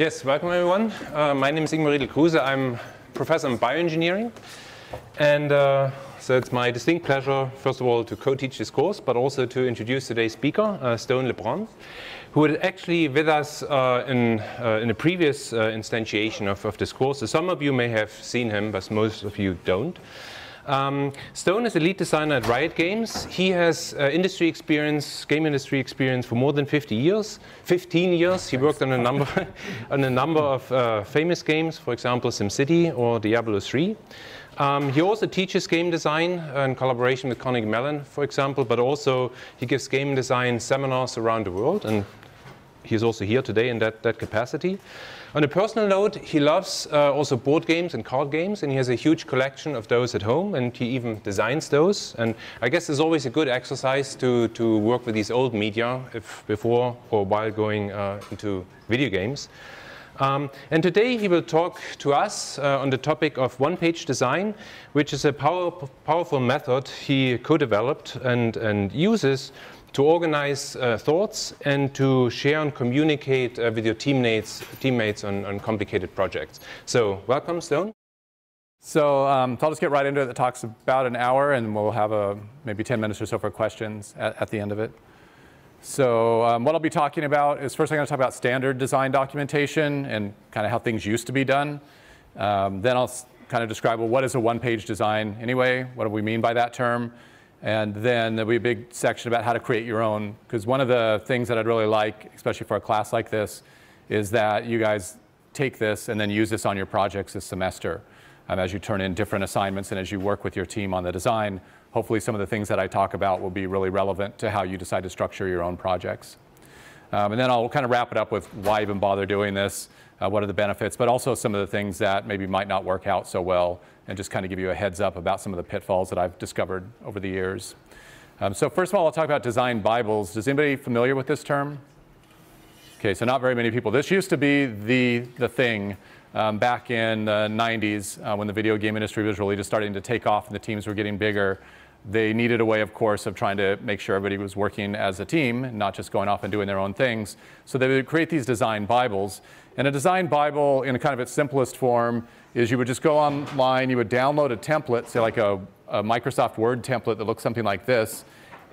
Yes, welcome everyone. Uh, my name is Ingmar Riedel Kruse. I'm professor in bioengineering. And uh, so it's my distinct pleasure, first of all, to co-teach this course, but also to introduce today's speaker, uh, Stone Librande, who was actually with us uh, in, uh, in a previous uh, instantiation of, of this course. So some of you may have seen him, but most of you don't. Um, Stone is a lead designer at Riot Games. He has uh, industry experience, game industry experience for more than 50 years. 15 years. He worked on a number, on a number of uh, famous games, for example, SimCity or Diablo 3. Um, he also teaches game design in collaboration with Carnegie Mellon, for example, but also he gives game design seminars around the world, and he's also here today in that, that capacity. On a personal note, he loves uh, also board games and card games, and he has a huge collection of those at home, and he even designs those. And I guess it's always a good exercise to, to work with these old media if before or while going uh, into video games. Um, and today he will talk to us uh, on the topic of one-page design, which is a power, powerful method he co-developed and, and uses to organize uh, thoughts and to share and communicate uh, with your teammates, teammates on, on, complicated projects. So welcome, Stone. So, um, so, I'll just get right into it. The talk's about an hour, and we'll have a, maybe 10 minutes or so for questions at, at the end of it. So um, what I'll be talking about is first I'm going to talk about standard design documentation and kind of how things used to be done. Um, then I'll kind of describe, well, what is a one-page design anyway? What do we mean by that term? And then there'll be a big section about how to create your own. Because one of the things that I'd really like, especially for a class like this, is that you guys take this and then use this on your projects this semester um, as you turn in different assignments and as you work with your team on the design. Hopefully some of the things that I talk about will be really relevant to how you decide to structure your own projects. Um, and then I'll kind of wrap it up with why even bother doing this, uh, what are the benefits, but also some of the things that maybe might not work out so well and just kind of give you a heads up about some of the pitfalls that I've discovered over the years. Um, so first of all, I'll talk about design Bibles. Is anybody familiar with this term? Okay, so not very many people. This used to be the, the thing um, back in the 90s uh, when the video game industry was really just starting to take off and the teams were getting bigger. They needed a way, of course, of trying to make sure everybody was working as a team, not just going off and doing their own things. So they would create these design Bibles. And a design Bible, in a kind of its simplest form, is you would just go online, you would download a template, say like a, a Microsoft Word template that looks something like this,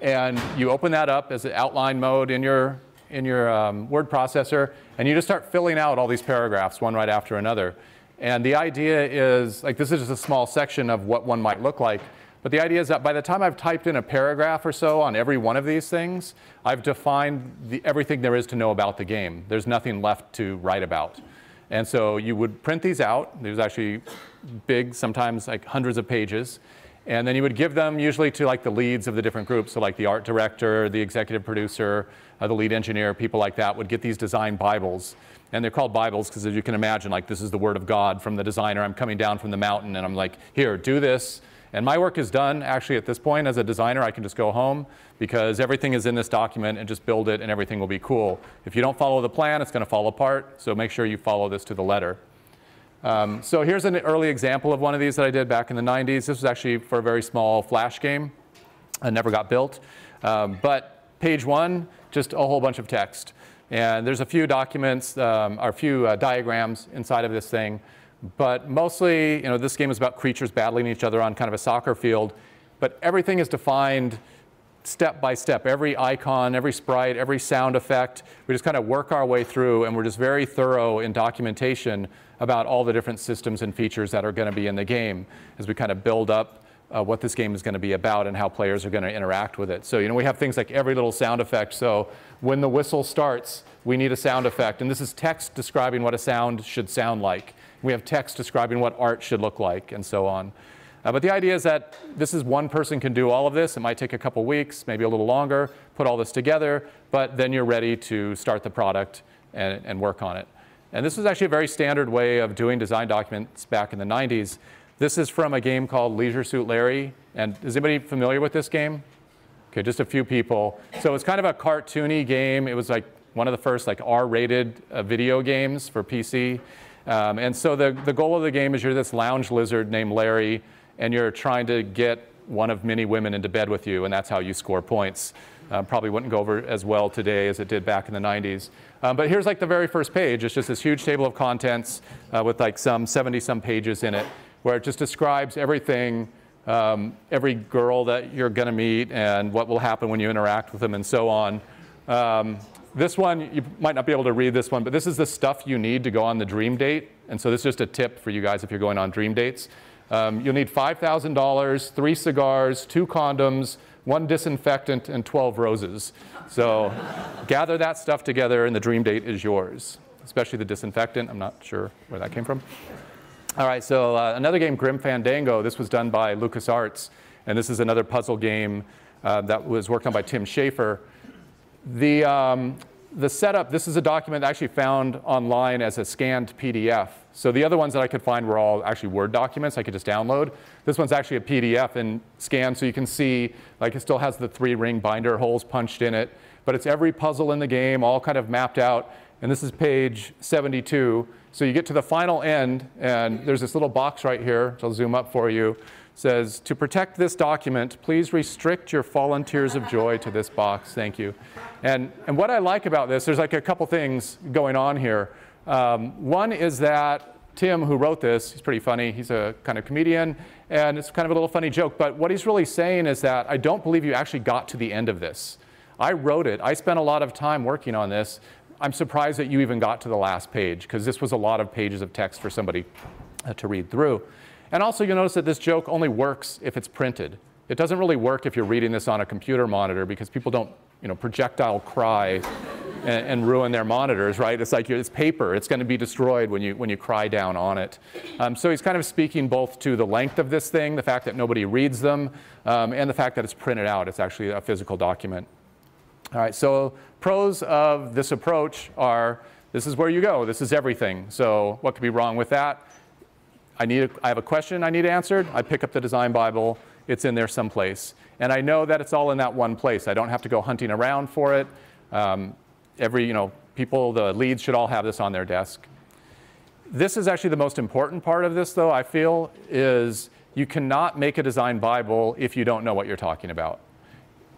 and you open that up as an outline mode in your, in your um, word processor, and you just start filling out all these paragraphs, one right after another. And the idea is, like this is just a small section of what one might look like, but the idea is that by the time I've typed in a paragraph or so on every one of these things, I've defined the, everything there is to know about the game. There's nothing left to write about. And so you would print these out. There's actually big, sometimes like hundreds of pages. And then you would give them usually to like the leads of the different groups. So like the art director, the executive producer, uh, the lead engineer, people like that would get these design Bibles. And they're called Bibles because as you can imagine, like this is the word of God from the designer. I'm coming down from the mountain and I'm like, here, do this. And my work is done actually at this point as a designer. I can just go home because everything is in this document and just build it and everything will be cool. If you don't follow the plan, it's going to fall apart. So make sure you follow this to the letter. Um, so here's an early example of one of these that I did back in the 90s. This was actually for a very small flash game. It never got built. Um, but page one, just a whole bunch of text. And there's a few documents, um, or a few uh, diagrams inside of this thing. But mostly, you know, this game is about creatures battling each other on kind of a soccer field. But everything is defined step by step. Every icon, every sprite, every sound effect. We just kind of work our way through, and we're just very thorough in documentation about all the different systems and features that are going to be in the game as we kind of build up uh, what this game is going to be about and how players are going to interact with it. So, you know, we have things like every little sound effect. So when the whistle starts, we need a sound effect. And this is text describing what a sound should sound like. We have text describing what art should look like and so on. Uh, but the idea is that this is one person can do all of this. It might take a couple weeks, maybe a little longer, put all this together, but then you're ready to start the product and, and work on it. And this was actually a very standard way of doing design documents back in the 90s. This is from a game called Leisure Suit Larry. And is anybody familiar with this game? Okay, just a few people. So it's kind of a cartoony game. It was like one of the first like R-rated uh, video games for PC. Um, and so the, the goal of the game is you're this lounge lizard named Larry, and you're trying to get one of many women into bed with you, and that's how you score points. Uh, probably wouldn't go over as well today as it did back in the 90s. Um, but here's like the very first page. It's just this huge table of contents uh, with like some 70 some pages in it, where it just describes everything, um, every girl that you're going to meet, and what will happen when you interact with them, and so on. This one, you might not be able to read this one, but this is the stuff you need to go on the dream date. And so this is just a tip for you guys if you're going on dream dates. Um, you'll need $5,000, three cigars, two condoms, one disinfectant, and 12 roses. So gather that stuff together, and the dream date is yours, especially the disinfectant. I'm not sure where that came from. All right, so uh, another game, Grim Fandango. This was done by LucasArts, and this is another puzzle game uh, that was worked on by Tim Schafer. The, um, the setup, this is a document I actually found online as a scanned PDF. So the other ones that I could find were all actually Word documents I could just download. This one's actually a PDF and scanned so you can see, like it still has the three ring binder holes punched in it, but it's every puzzle in the game all kind of mapped out. And this is page 72. So you get to the final end and there's this little box right here, which I'll zoom up for you says, to protect this document, please restrict your fallen tears of joy to this box. Thank you. And, and what I like about this, there's like a couple things going on here. Um, one is that Tim, who wrote this, he's pretty funny. He's a kind of comedian, and it's kind of a little funny joke. But what he's really saying is that I don't believe you actually got to the end of this. I wrote it. I spent a lot of time working on this. I'm surprised that you even got to the last page, because this was a lot of pages of text for somebody uh, to read through. And also you'll notice that this joke only works if it's printed. It doesn't really work if you're reading this on a computer monitor because people don't you know, projectile cry and, and, ruin their monitors, right? It's like it's paper. It's going to be destroyed when you, when you cry down on it. Um, so he's kind of speaking both to the length of this thing, the fact that nobody reads them, um, and the fact that it's printed out. It's actually a physical document. All right, so pros of this approach are this is where you go. This is everything. So what could be wrong with that? I, need a, I have a question I need answered. I pick up the design Bible. It's in there someplace. And I know that it's all in that one place. I don't have to go hunting around for it. Um, every, you know, people, the leads should all have this on their desk. This is actually the most important part of this, though, I feel, is you cannot make a design Bible if you don't know what you're talking about.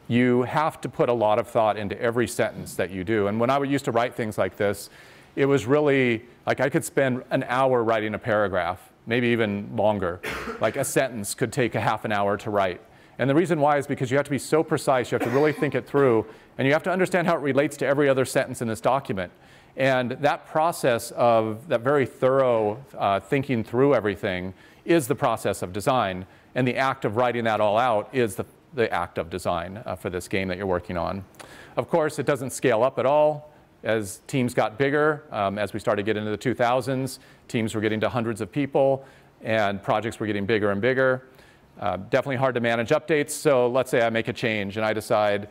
You have to put a lot of thought into every sentence that you do. And when I used to write things like this, it was really like I could spend an hour writing a paragraph maybe even longer. like a sentence could take a half an hour to write. And the reason why is because you have to be so precise, you have to really think it through, and you have to understand how it relates to every other sentence in this document. And that process of that very thorough uh, thinking through everything is the process of design. And the act of writing that all out is the, the act of design uh, for this game that you're working on. Of course, it doesn't scale up at all. As teams got bigger, um, as we started getting into the 2000s, teams were getting to hundreds of people and projects were getting bigger and bigger. Uh, definitely hard to manage updates. So let's say I make a change and I decide,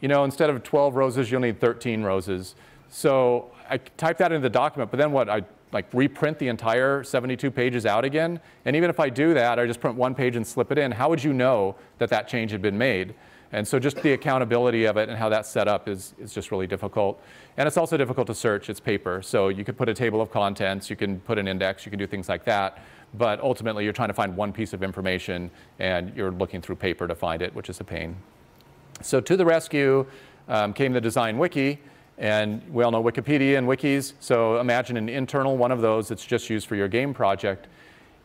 you know, instead of 12 roses, you'll need 13 roses. So I type that into the document, but then what? I like reprint the entire 72 pages out again. And even if I do that, I just print one page and slip it in. How would you know that that change had been made? And so just the accountability of it and how that's set up is, is just really difficult. And it's also difficult to search. It's paper. So you could put a table of contents, you can put an index, you can do things like that. But ultimately, you're trying to find one piece of information and you're looking through paper to find it, which is a pain. So to the rescue um, came the design wiki. And we all know Wikipedia and wikis. So imagine an internal one of those that's just used for your game project.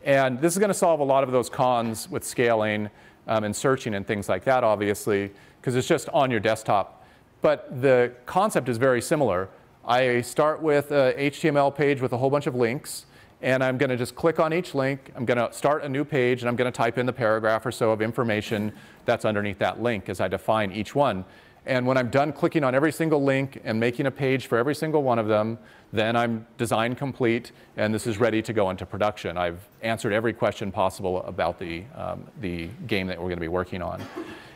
And this is going to solve a lot of those cons with scaling um, and searching and things like that, obviously, because it's just on your desktop. But the concept is very similar. I start with a HTML page with a whole bunch of links, and I'm going to just click on each link. I'm going to start a new page, and I'm going to type in the paragraph or so of information that's underneath that link as I define each one. And when I'm done clicking on every single link and making a page for every single one of them, then I'm design complete and this is ready to go into production. I've answered every question possible about the, um, the game that we're going to be working on.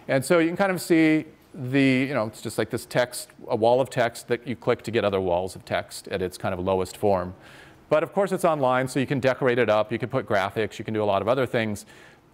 And so you can kind of see the, you know, it's just like this text, a wall of text that you click to get other walls of text at its kind of lowest form. But of course it's online, so you can decorate it up, you can put graphics, you can do a lot of other things.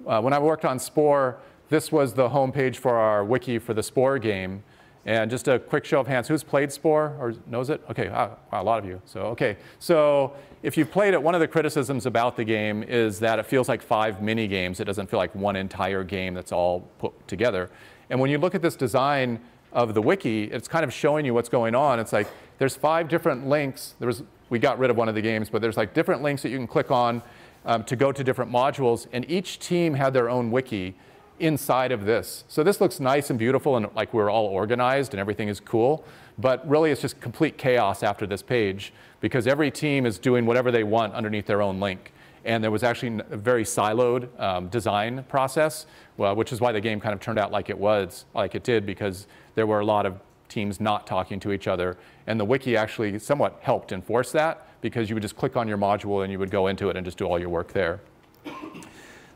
Uh, when I worked on Spore, this was the homepage for our wiki for the Spore game. And just a quick show of hands, who's played Spore or knows it? Okay, wow, a lot of you. So, okay. So if you've played it, one of the criticisms about the game is that it feels like five mini games. It doesn't feel like one entire game that's all put together. And when you look at this design of the wiki, it's kind of showing you what's going on. It's like there's five different links. There was, we got rid of one of the games, but there's like different links that you can click on um, to go to different modules. And each team had their own wiki inside of this. So this looks nice and beautiful and like we're all organized and everything is cool. But really it's just complete chaos after this page because every team is doing whatever they want underneath their own link. And there was actually a very siloed um, design process, well, which is why the game kind of turned out like it was, like it did, because there were a lot of teams not talking to each other. And the wiki actually somewhat helped enforce that because you would just click on your module and you would go into it and just do all your work there.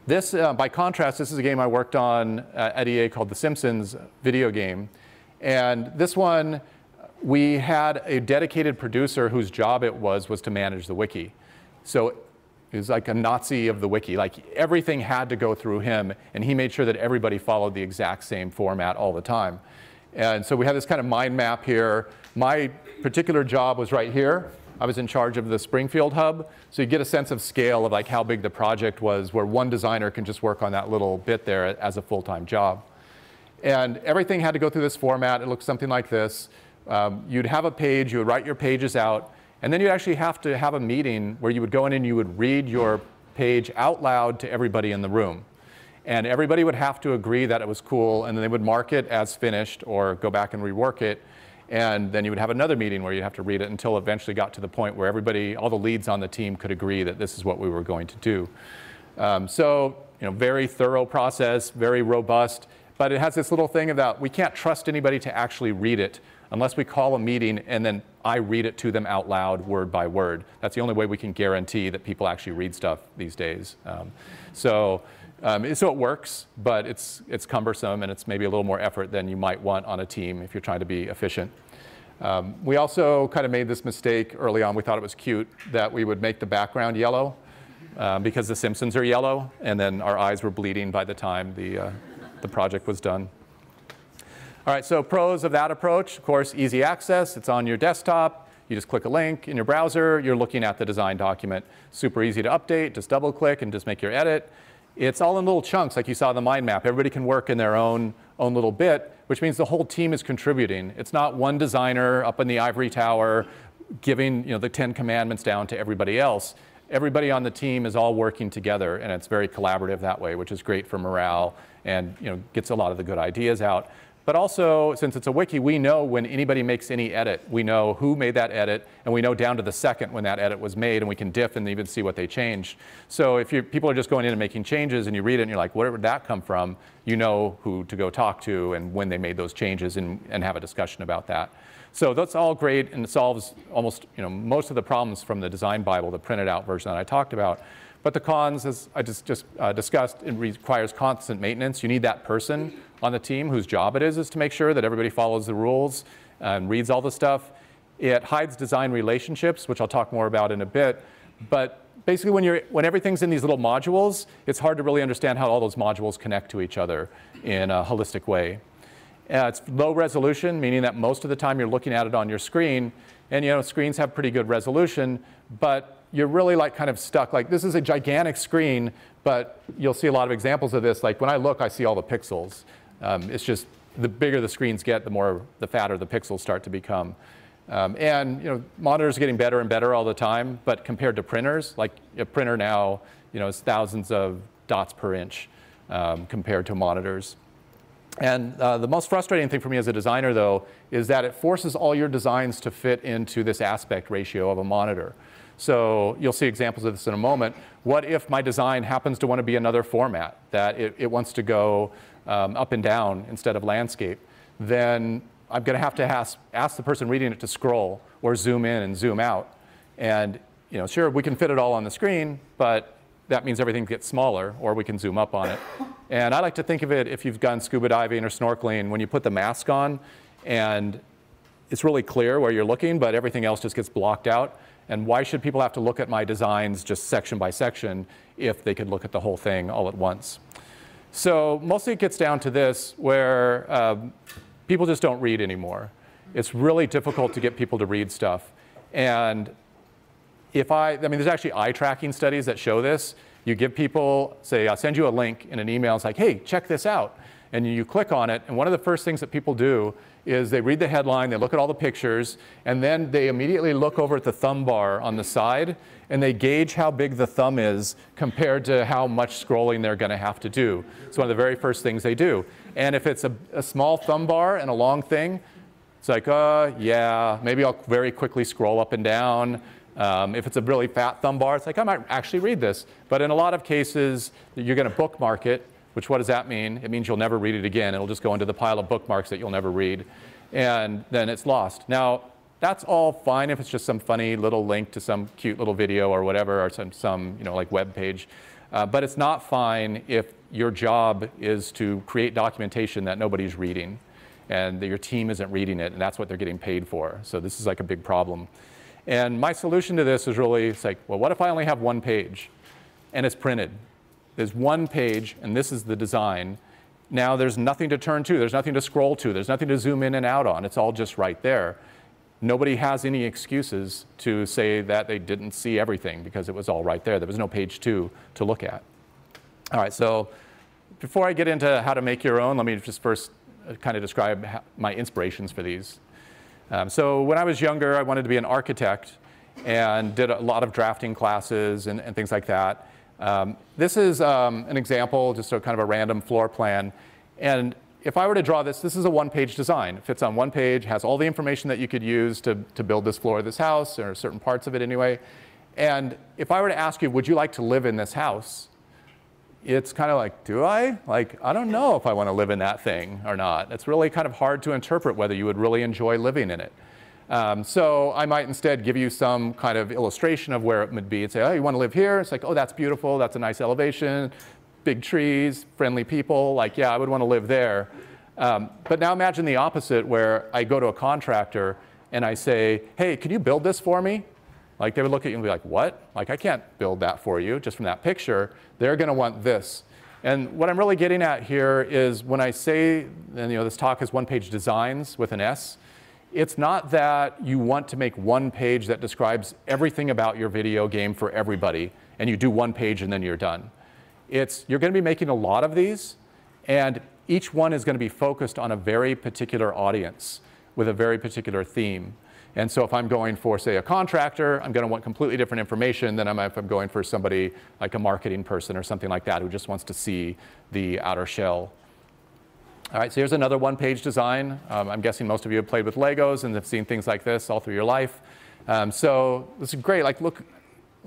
This, uh, by contrast, this is a game I worked on uh, at EA called The Simpsons video game. And this one, we had a dedicated producer whose job it was was to manage the wiki. So he was like a Nazi of the wiki. Like everything had to go through him, and he made sure that everybody followed the exact same format all the time. And so we have this kind of mind map here. My particular job was right here. I was in charge of the Springfield hub. So you get a sense of scale of like how big the project was where one designer can just work on that little bit there as a full-time job. And everything had to go through this format. It looked something like this. Um, you'd have a page, you would write your pages out, and then you'd actually have to have a meeting where you would go in and you would read your page out loud to everybody in the room. And everybody would have to agree that it was cool, and then they would mark it as finished or go back and rework it. And then you would have another meeting where you'd have to read it until eventually got to the point where everybody, all the leads on the team could agree that this is what we were going to do. Um, so, you know, very thorough process, very robust, but it has this little thing about we can't trust anybody to actually read it unless we call a meeting and then I read it to them out loud, word by word. That's the only way we can guarantee that people actually read stuff these days. Um, so, um, so it works, but it's, it's cumbersome and it's maybe a little more effort than you might want on a team if you're trying to be efficient. Um, we also kind of made this mistake early on. We thought it was cute that we would make the background yellow um, because the Simpsons are yellow, and then our eyes were bleeding by the time the, uh, the project was done. All right, so pros of that approach, of course, easy access. It's on your desktop. You just click a link in your browser. You're looking at the design document. Super easy to update. Just double click and just make your edit. It's all in little chunks like you saw in the mind map. Everybody can work in their own, own little bit, which means the whole team is contributing. It's not one designer up in the ivory tower giving you know, the 10 commandments down to everybody else. Everybody on the team is all working together, and it's very collaborative that way, which is great for morale and you know, gets a lot of the good ideas out. But also, since it's a wiki, we know when anybody makes any edit. We know who made that edit, and we know down to the second when that edit was made, and we can diff and even see what they changed. So if people are just going in and making changes, and you read it, and you're like, where did that come from? You know who to go talk to and when they made those changes, and, and have a discussion about that. So that's all great, and it solves almost you know, most of the problems from the design Bible, the printed out version that I talked about. But the cons, as I just, just uh, discussed, it requires constant maintenance. You need that person on the team whose job it is is to make sure that everybody follows the rules and reads all the stuff. It hides design relationships, which I'll talk more about in a bit. But basically, when, you're, when everything's in these little modules, it's hard to really understand how all those modules connect to each other in a holistic way. Uh, it's low resolution, meaning that most of the time you're looking at it on your screen. And you know, screens have pretty good resolution, but you're really like kind of stuck. Like this is a gigantic screen, but you'll see a lot of examples of this. Like when I look, I see all the pixels. Um, it's just the bigger the screens get, the more the fatter the pixels start to become. Um, and you know, monitors are getting better and better all the time, but compared to printers, like a printer now, you know, is thousands of dots per inch um, compared to monitors. And uh, the most frustrating thing for me as a designer, though, is that it forces all your designs to fit into this aspect ratio of a monitor. So you'll see examples of this in a moment. What if my design happens to want to be another format, that it, it wants to go um, up and down instead of landscape? Then I'm going to have to ask, ask the person reading it to scroll or zoom in and zoom out. And you know, sure, we can fit it all on the screen, but that means everything gets smaller, or we can zoom up on it. And I like to think of it if you've gone scuba diving or snorkeling, when you put the mask on, and it's really clear where you're looking, but everything else just gets blocked out. And why should people have to look at my designs just section by section if they could look at the whole thing all at once? So mostly it gets down to this, where um, people just don't read anymore. It's really difficult to get people to read stuff. And if I, I mean, there's actually eye tracking studies that show this. You give people, say, I'll send you a link in an email. It's like, hey, check this out. And you click on it. And one of the first things that people do is they read the headline, they look at all the pictures, and then they immediately look over at the thumb bar on the side and they gauge how big the thumb is compared to how much scrolling they're going to have to do. It's one of the very first things they do. And if it's a, a small thumb bar and a long thing, it's like, uh, yeah, maybe I'll very quickly scroll up and down. Um, if it's a really fat thumb bar, it's like, I might actually read this. But in a lot of cases, you're going to bookmark it, which what does that mean? It means you'll never read it again. It'll just go into the pile of bookmarks that you'll never read. And then it's lost. Now, that's all fine if it's just some funny little link to some cute little video or whatever, or some, some you know, like web page. Uh, but it's not fine if your job is to create documentation that nobody's reading and your team isn't reading it, and that's what they're getting paid for. So this is like a big problem. And my solution to this is really, it's like, well, what if I only have one page and it's printed? There's one page, and this is the design. Now there's nothing to turn to, there's nothing to scroll to, there's nothing to zoom in and out on. It's all just right there. Nobody has any excuses to say that they didn't see everything because it was all right there. There was no page two to look at. All right, so before I get into how to make your own, let me just first uh, kind of describe my inspirations for these. Um, so when I was younger, I wanted to be an architect and did a lot of drafting classes and, and things like that. Um, this is um, an example, just a kind of a random floor plan. And if I were to draw this, this is a one-page design. It fits on one page, has all the information that you could use to, to build this floor of this house, or certain parts of it anyway. And if I were to ask you, would you like to live in this house? It's kind of like, do I? Like, I don't know if I want to live in that thing or not. It's really kind of hard to interpret whether you would really enjoy living in it. Um, so I might instead give you some kind of illustration of where it would be and say, oh, you want to live here? It's like, oh, that's beautiful. That's a nice elevation big trees, friendly people, like, yeah, I would want to live there. Um, but now imagine the opposite where I go to a contractor and I say, hey, could you build this for me? Like they would look at you and be like, what? Like I can't build that for you just from that picture. They're going to want this. And what I'm really getting at here is when I say, and you know, this talk is one-page designs with an S, it's not that you want to make one page that describes everything about your video game for everybody, and you do one page and then you're done. It's, you're going to be making a lot of these, and each one is going to be focused on a very particular audience with a very particular theme. And so if I'm going for, say, a contractor, I'm going to want completely different information than if I'm going for somebody like a marketing person or something like that who just wants to see the outer shell. All right, so here's another one-page design. Um, I'm guessing most of you have played with Legos and have seen things like this all through your life. Um, so this is great. Like, look,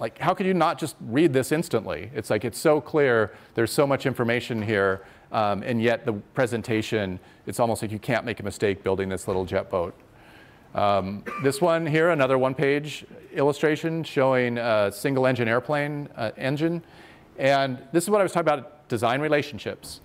like, how could you not just read this instantly? It's like, it's so clear, there's so much information here, um, and yet the presentation, it's almost like you can't make a mistake building this little jet boat. Um, this one here, another one-page illustration showing a single engine airplane uh, engine. And this is what I was talking about, design relationships,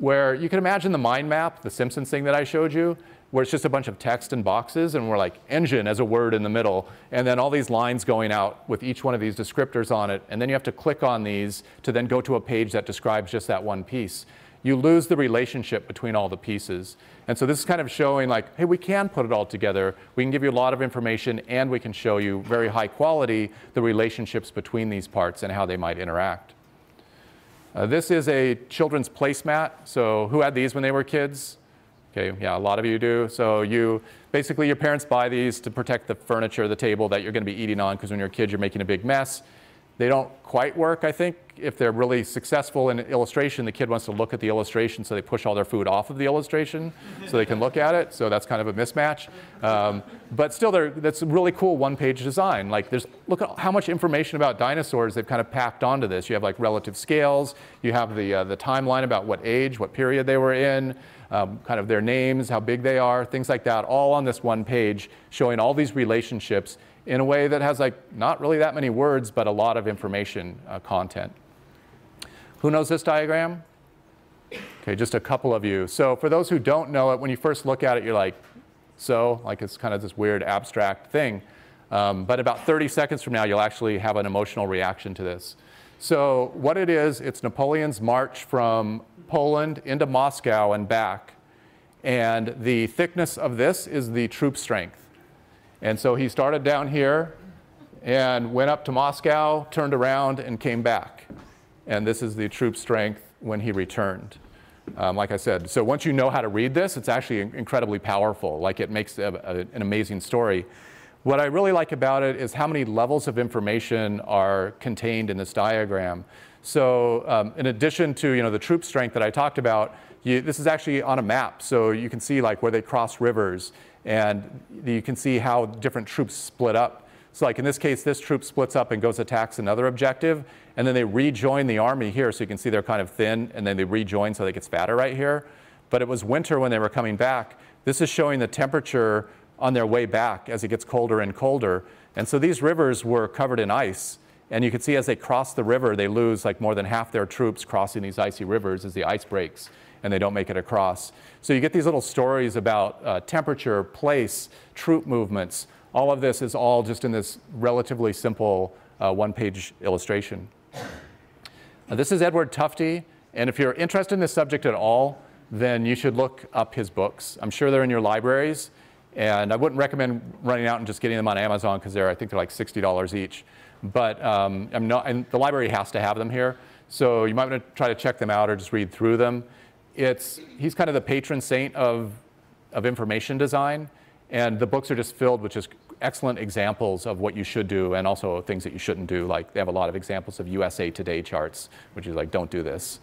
where you can imagine the mind map, the Simpsons thing that I showed you, where it's just a bunch of text and boxes, and we're like engine as a word in the middle, and then all these lines going out with each one of these descriptors on it, and then you have to click on these to then go to a page that describes just that one piece. You lose the relationship between all the pieces. And so this is kind of showing like, hey, we can put it all together. We can give you a lot of information, and we can show you very high quality the relationships between these parts and how they might interact. Uh, this is a children's placemat. So who had these when they were kids? Okay, yeah, a lot of you do. So you, basically your parents buy these to protect the furniture, the table that you're gonna be eating on because when you're a kid, you're making a big mess. They don't quite work, I think. If they're really successful in illustration, the kid wants to look at the illustration, so they push all their food off of the illustration so they can look at it. So that's kind of a mismatch. Um, but still, that's a really cool one-page design. Like, there's look at how much information about dinosaurs they've kind of packed onto this. You have like relative scales. You have the uh, the timeline about what age, what period they were in um, kind of their names, how big they are, things like that, all on this one page, showing all these relationships in a way that has like not really that many words, but a lot of information uh, content. Who knows this diagram? Okay, just a couple of you. So for those who don't know it, when you first look at it, you're like, so, like it's kind of this weird abstract thing. Um, but about 30 seconds from now, you'll actually have an emotional reaction to this. So what it is, it's Napoleon's march from Poland into Moscow and back. And the thickness of this is the troop strength. And so he started down here and went up to Moscow, turned around, and came back. And this is the troop strength when he returned. Um, like I said, so once you know how to read this, it's actually incredibly powerful. Like it makes a, a, an amazing story. What I really like about it is how many levels of information are contained in this diagram. So um, in addition to you know, the troop strength that I talked about, you, this is actually on a map. So you can see like where they cross rivers and you can see how different troops split up. So like in this case, this troop splits up and goes attacks another objective, and then they rejoin the army here. So you can see they're kind of thin, and then they rejoin so they get fatter right here. But it was winter when they were coming back. This is showing the temperature on their way back as it gets colder and colder. And so these rivers were covered in ice. And you can see as they cross the river, they lose like more than half their troops crossing these icy rivers as the ice breaks and they don't make it across. So you get these little stories about uh, temperature, place, troop movements. All of this is all just in this relatively simple uh, one-page illustration. Uh, this is Edward Tufte, and if you're interested in this subject at all, then you should look up his books. I'm sure they're in your libraries, and I wouldn't recommend running out and just getting them on Amazon because they're, I think they're like $60 each. But um, I'm not, and the library has to have them here, so you might want to try to check them out or just read through them it's, he's kind of the patron saint of, of information design. And the books are just filled with just excellent examples of what you should do and also things that you shouldn't do. Like they have a lot of examples of USA Today charts, which is like, don't do this.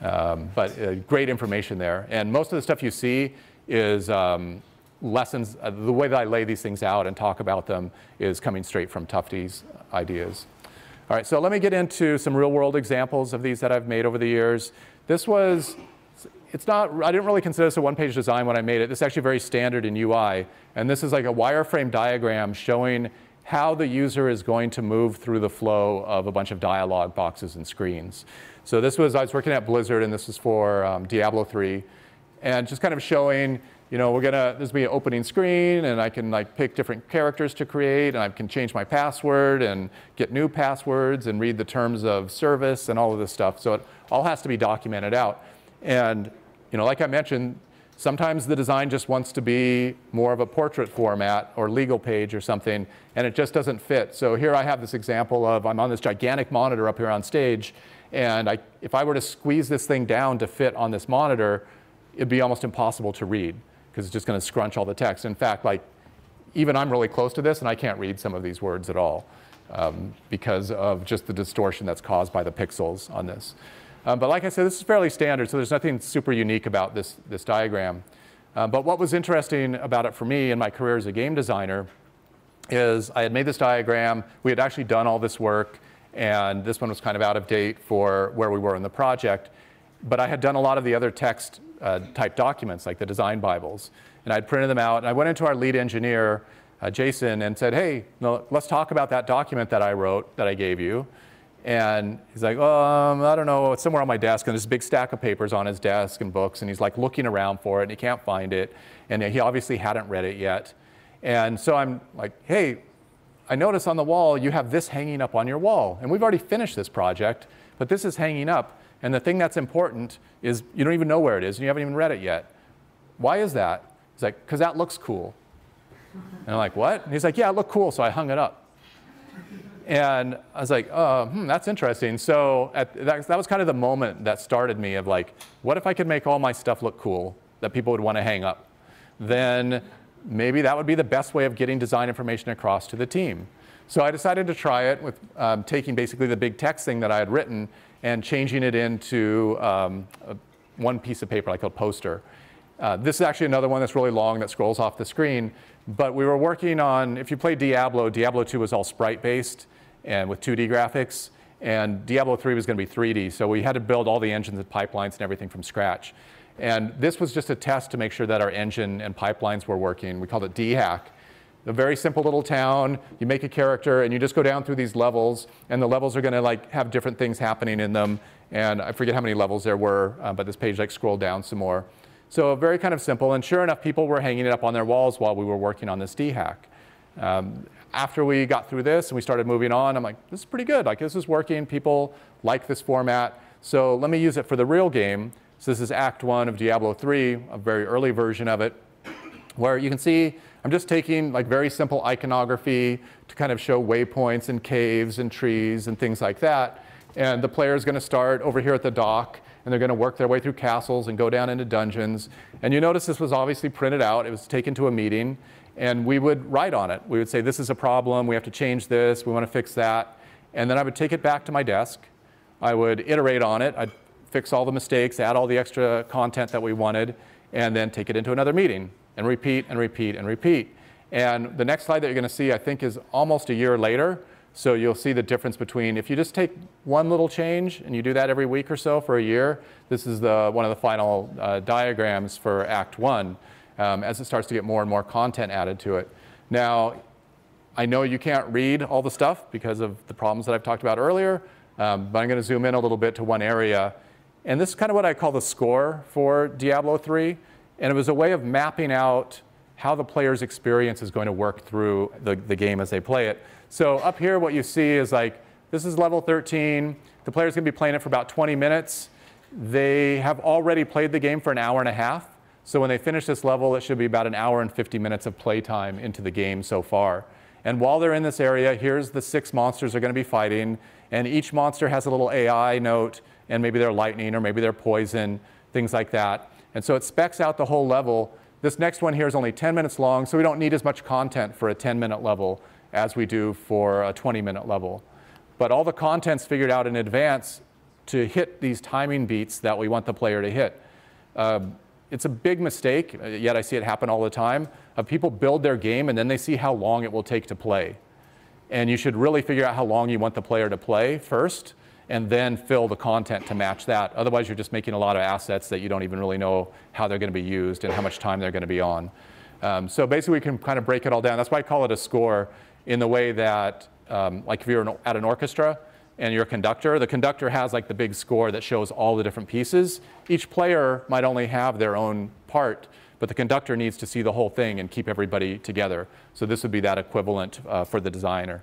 Um, but uh, great information there. And most of the stuff you see is um, lessons. Uh, the way that I lay these things out and talk about them is coming straight from Tufte's ideas. All right, so let me get into some real world examples of these that I've made over the years. This was it's not, I didn't really consider this a one-page design when I made it. This is actually very standard in UI. And this is like a wireframe diagram showing how the user is going to move through the flow of a bunch of dialog boxes and screens. So this was, I was working at Blizzard, and this was for um, Diablo 3. And just kind of showing, you know, we're gonna, this will be an opening screen, and I can like pick different characters to create, and I can change my password and get new passwords and read the terms of service and all of this stuff. So it all has to be documented out. And you know, like I mentioned, sometimes the design just wants to be more of a portrait format or legal page or something, and it just doesn't fit. So here I have this example of I'm on this gigantic monitor up here on stage, and I, if I were to squeeze this thing down to fit on this monitor, it'd be almost impossible to read because it's just going to scrunch all the text. In fact, like even I'm really close to this, and I can't read some of these words at all um, because of just the distortion that's caused by the pixels on this. Um, but like I said, this is fairly standard, so there's nothing super unique about this, this diagram. Um, but what was interesting about it for me in my career as a game designer is I had made this diagram, we had actually done all this work, and this one was kind of out of date for where we were in the project. But I had done a lot of the other text uh, type documents, like the design Bibles, and I'd printed them out, and I went into our lead engineer, uh, Jason, and said, hey, no, let's talk about that document that I wrote, that I gave you. And he's like, um, I don't know, it's somewhere on my desk. And there's a big stack of papers on his desk and books. And he's like looking around for it and he can't find it. And he obviously hadn't read it yet. And so I'm like, hey, I notice on the wall you have this hanging up on your wall. And we've already finished this project, but this is hanging up. And the thing that's important is you don't even know where it is and you haven't even read it yet. Why is that? He's like, because that looks cool. And I'm like, what? And he's like, yeah, it looked cool, so I hung it up. And I was like, oh, hmm, that's interesting. So at, that, that was kind of the moment that started me of like, what if I could make all my stuff look cool that people would want to hang up? Then maybe that would be the best way of getting design information across to the team. So I decided to try it with um, taking basically the big text thing that I had written and changing it into um, a, one piece of paper, like a poster. Uh, this is actually another one that's really long that scrolls off the screen. But we were working on, if you play Diablo, Diablo 2 was all sprite based and with 2D graphics. And Diablo 3 was going to be 3D, so we had to build all the engines and pipelines and everything from scratch. And this was just a test to make sure that our engine and pipelines were working. We called it DHack. A very simple little town. You make a character and you just go down through these levels, and the levels are going to like have different things happening in them. And I forget how many levels there were, uh, but this page like scrolled down some more. So very kind of simple. And sure enough, people were hanging it up on their walls while we were working on this DHack. Um, after we got through this and we started moving on, I'm like, this is pretty good. Like, this is working. People like this format. So let me use it for the real game. So this is Act 1 of Diablo 3, a very early version of it, where you can see I'm just taking like very simple iconography to kind of show waypoints and caves and trees and things like that. And the player is going to start over here at the dock, and they're going to work their way through castles and go down into dungeons. And you notice this was obviously printed out. It was taken to a meeting, and we would write on it. We would say, this is a problem. We have to change this. We want to fix that. And then I would take it back to my desk. I would iterate on it. I'd fix all the mistakes, add all the extra content that we wanted, and then take it into another meeting and repeat and repeat and repeat. And the next slide that you're going to see, I think, is almost a year later. So you'll see the difference between if you just take one little change and you do that every week or so for a year. This is the, one of the final uh, diagrams for Act 1 um, as it starts to get more and more content added to it. Now, I know you can't read all the stuff because of the problems that I've talked about earlier, um, but I'm going to zoom in a little bit to one area. And this is kind of what I call the score for Diablo 3. And it was a way of mapping out how the player's experience is going to work through the, the game as they play it. So up here, what you see is like, this is level 13. The player's going to be playing it for about 20 minutes. They have already played the game for an hour and a half. So when they finish this level, it should be about an hour and 50 minutes of playtime into the game so far. And while they're in this area, here's the six monsters they're going to be fighting. And each monster has a little AI note, and maybe they're lightning or maybe they're poison, things like that. And so it specs out the whole level. This next one here is only 10 minutes long, so we don't need as much content for a 10 minute level as we do for a 20 minute level. But all the content's figured out in advance to hit these timing beats that we want the player to hit. Um, it's a big mistake, uh, yet I see it happen all the time, of people build their game and then they see how long it will take to play. And you should really figure out how long you want the player to play first, and then fill the content to match that. Otherwise, you're just making a lot of assets that you don't even really know how they're going to be used and how much time they're going to be on. Um, so basically, we can kind of break it all down. That's why I call it a score in the way that, um, like if you're at an orchestra, and you're a conductor. The conductor has like the big score that shows all the different pieces. Each player might only have their own part, but the conductor needs to see the whole thing and keep everybody together. So this would be that equivalent uh, for the designer.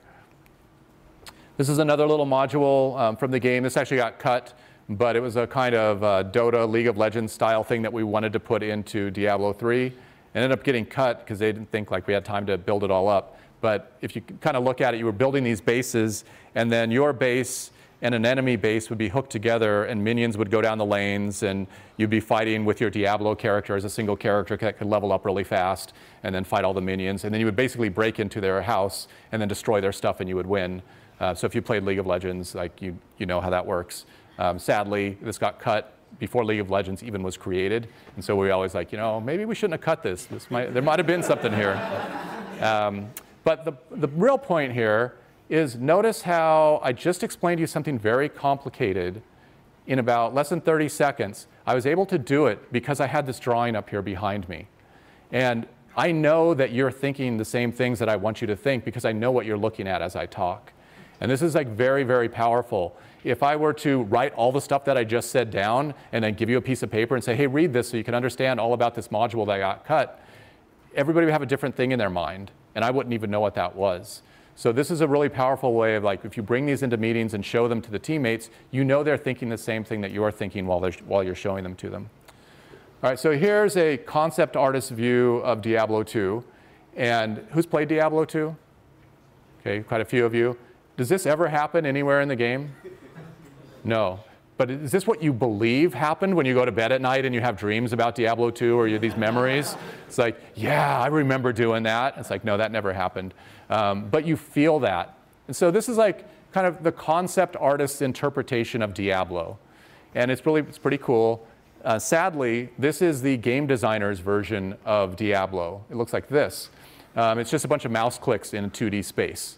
This is another little module um, from the game. This actually got cut, but it was a kind of uh, Dota League of Legends style thing that we wanted to put into Diablo 3. It ended up getting cut because they didn't think like we had time to build it all up. But if you kind of look at it, you were building these bases, and then your base and an enemy base would be hooked together, and minions would go down the lanes, and you'd be fighting with your Diablo character as a single character that could level up really fast, and then fight all the minions. And then you would basically break into their house and then destroy their stuff, and you would win. Uh, so if you played League of Legends, like you, you know how that works. Um, sadly, this got cut before League of Legends even was created, and so we always like, you know, maybe we shouldn't have cut this. This might, there might have been something here. Um, but the, the real point here is notice how I just explained to you something very complicated in about less than 30 seconds. I was able to do it because I had this drawing up here behind me. And I know that you're thinking the same things that I want you to think because I know what you're looking at as I talk. And this is like very, very powerful. If I were to write all the stuff that I just said down and then give you a piece of paper and say, hey, read this so you can understand all about this module that I got cut, everybody would have a different thing in their mind and I wouldn't even know what that was. So this is a really powerful way of like, if you bring these into meetings and show them to the teammates, you know they're thinking the same thing that you're thinking while, they're while you're showing them to them. All right, so here's a concept artist view of Diablo 2. And who's played Diablo 2? Okay, quite a few of you. Does this ever happen anywhere in the game? No. But is this what you believe happened when you go to bed at night and you have dreams about Diablo 2 or you these memories? It's like, yeah, I remember doing that. It's like, no, that never happened. Um, but you feel that. And so this is like kind of the concept artist's interpretation of Diablo. And it's really, it's pretty cool. Uh, sadly, this is the game designer's version of Diablo. It looks like this. Um, it's just a bunch of mouse clicks in 2D space.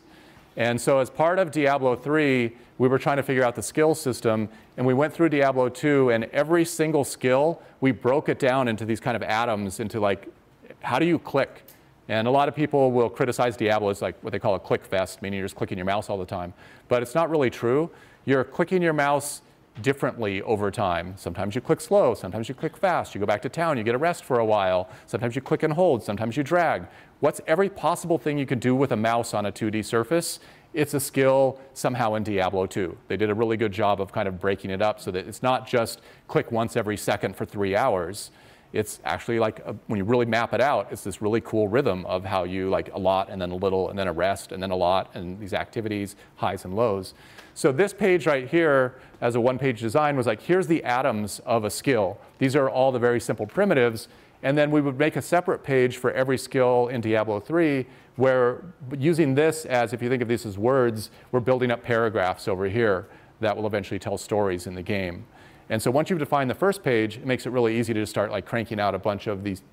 And so as part of Diablo 3, we were trying to figure out the skill system, and we went through Diablo 2, and every single skill, we broke it down into these kind of atoms, into like, how do you click? And a lot of people will criticize Diablo as like what they call a click fest, meaning you're just clicking your mouse all the time. But it's not really true. You're clicking your mouse differently over time. Sometimes you click slow, sometimes you click fast. You go back to town, you get a rest for a while. Sometimes you click and hold, sometimes you drag. What's every possible thing you could do with a mouse on a 2D surface it's a skill somehow in Diablo 2. They did a really good job of kind of breaking it up so that it's not just click once every second for three hours. It's actually like, a, when you really map it out, it's this really cool rhythm of how you like a lot and then a little and then a rest and then a lot and these activities, highs and lows. So this page right here as a one-page design was like, here's the atoms of a skill. These are all the very simple primitives. And then we would make a separate page for every skill in Diablo 3 where using this as, if you think of these as words, we're building up paragraphs over here that will eventually tell stories in the game. And so once you've defined the first page, it makes it really easy to just start like cranking out a bunch of these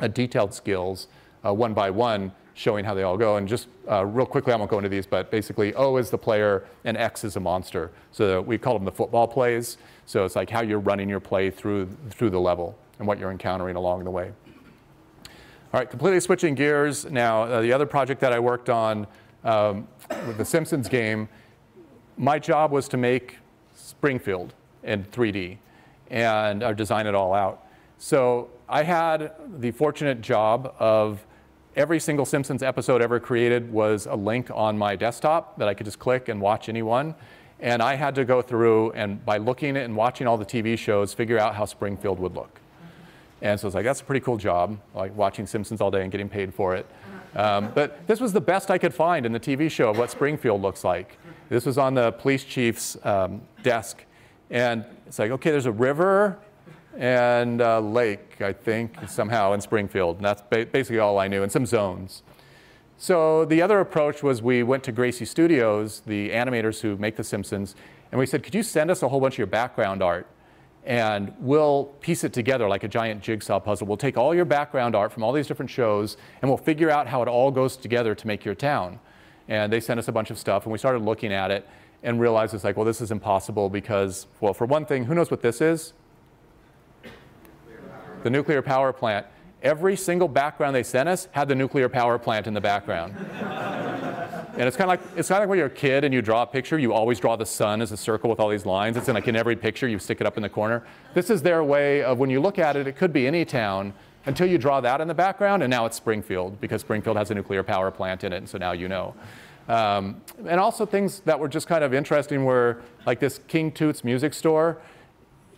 uh, detailed skills uh, one by one, showing how they all go. And just uh, real quickly, I won't go into these, but basically O is the player and X is a monster. So we call them the football plays. So it's like how you're running your play through, through the level and what you're encountering along the way. All right, completely switching gears. Now, uh, the other project that I worked on um, with the Simpsons game, my job was to make Springfield in 3D and uh, design it all out. So I had the fortunate job of every single Simpsons episode ever created was a link on my desktop that I could just click and watch any one. And I had to go through and by looking at and watching all the TV shows, figure out how Springfield would look. And so I was like, that's a pretty cool job, like watching Simpsons all day and getting paid for it. Um, but this was the best I could find in the TV show of what Springfield looks like. This was on the police chief's um, desk. And it's like, okay, there's a river and a lake, I think, somehow in Springfield. And that's ba basically all I knew, and some zones. So the other approach was we went to Gracie Studios, the animators who make The Simpsons, and we said, could you send us a whole bunch of your background art? And we'll piece it together like a giant jigsaw puzzle. We'll take all your background art from all these different shows, and we'll figure out how it all goes together to make your town. And they sent us a bunch of stuff, and we started looking at it and realized it's like, well, this is impossible because, well, for one thing, who knows what this is? The nuclear power plant. Every single background they sent us had the nuclear power plant in the background. and it's kind of like it's kind of like when you're a kid and you draw a picture, you always draw the sun as a circle with all these lines. It's in like in every picture, you stick it up in the corner. This is their way of when you look at it, it could be any town until you draw that in the background, and now it's Springfield because Springfield has a nuclear power plant in it, and so now you know. Um, and also things that were just kind of interesting were like this King Toots music store.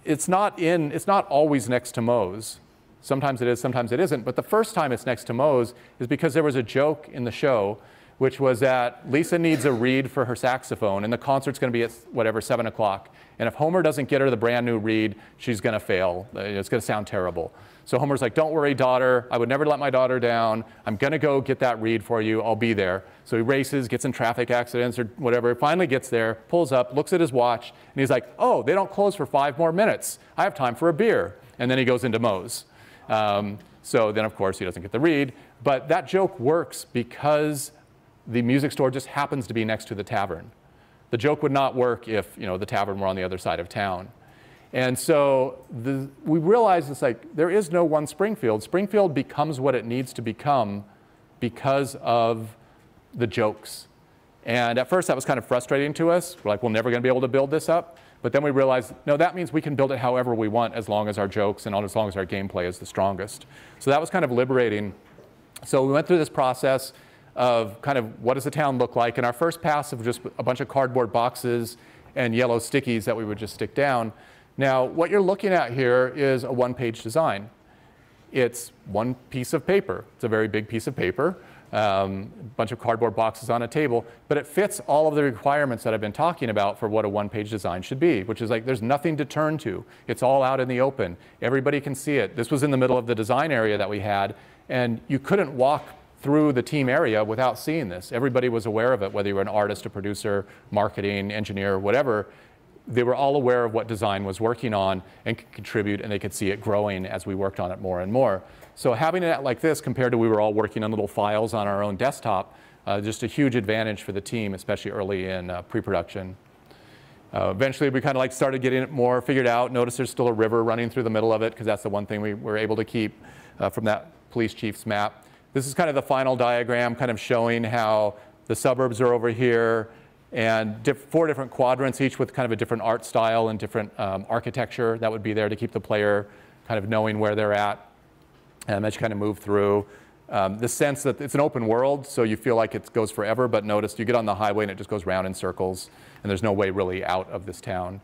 It's not in, it's not always next to Moe's. Sometimes it is, sometimes it isn't. But the first time it's next to Moe's is because there was a joke in the show, which was that Lisa needs a reed for her saxophone, and the concert's going to be at whatever, 7 o'clock. And if Homer doesn't get her the brand new reed, she's going to fail. It's going to sound terrible. So Homer's like, Don't worry, daughter. I would never let my daughter down. I'm going to go get that reed for you. I'll be there. So he races, gets in traffic accidents or whatever, finally gets there, pulls up, looks at his watch, and he's like, Oh, they don't close for five more minutes. I have time for a beer. And then he goes into Moe's. Um, so then, of course, he doesn't get the reed. But that joke works because the music store just happens to be next to the tavern. The joke would not work if you know, the tavern were on the other side of town. And so the, we realize it's like there is no one Springfield. Springfield becomes what it needs to become because of the jokes. And at first that was kind of frustrating to us. We're like, we're never going to be able to build this up. But then we realized, no, that means we can build it however we want as long as our jokes and as long as our gameplay is the strongest. So that was kind of liberating. So we went through this process of kind of what does the town look like. And our first pass of just a bunch of cardboard boxes and yellow stickies that we would just stick down. Now, what you're looking at here is a one-page design. It's one piece of paper. It's a very big piece of paper, um, a bunch of cardboard boxes on a table, but it fits all of the requirements that I've been talking about for what a one-page design should be, which is like there's nothing to turn to. It's all out in the open. Everybody can see it. This was in the middle of the design area that we had, and you couldn't walk through the team area without seeing this. Everybody was aware of it, whether you were an artist, a producer, marketing, engineer, whatever they were all aware of what design was working on and could contribute and they could see it growing as we worked on it more and more. So having it like this compared to we were all working on little files on our own desktop, uh, just a huge advantage for the team, especially early in uh, pre-production. Uh, eventually we kind of like started getting it more figured out. Notice there's still a river running through the middle of it because that's the one thing we were able to keep uh, from that police chief's map. This is kind of the final diagram kind of showing how the suburbs are over here, and diff four different quadrants, each with kind of a different art style and different um, architecture that would be there to keep the player kind of knowing where they're at. And as you kind of move through, um, the sense that it's an open world, so you feel like it goes forever, but notice you get on the highway and it just goes round in circles, and there's no way really out of this town.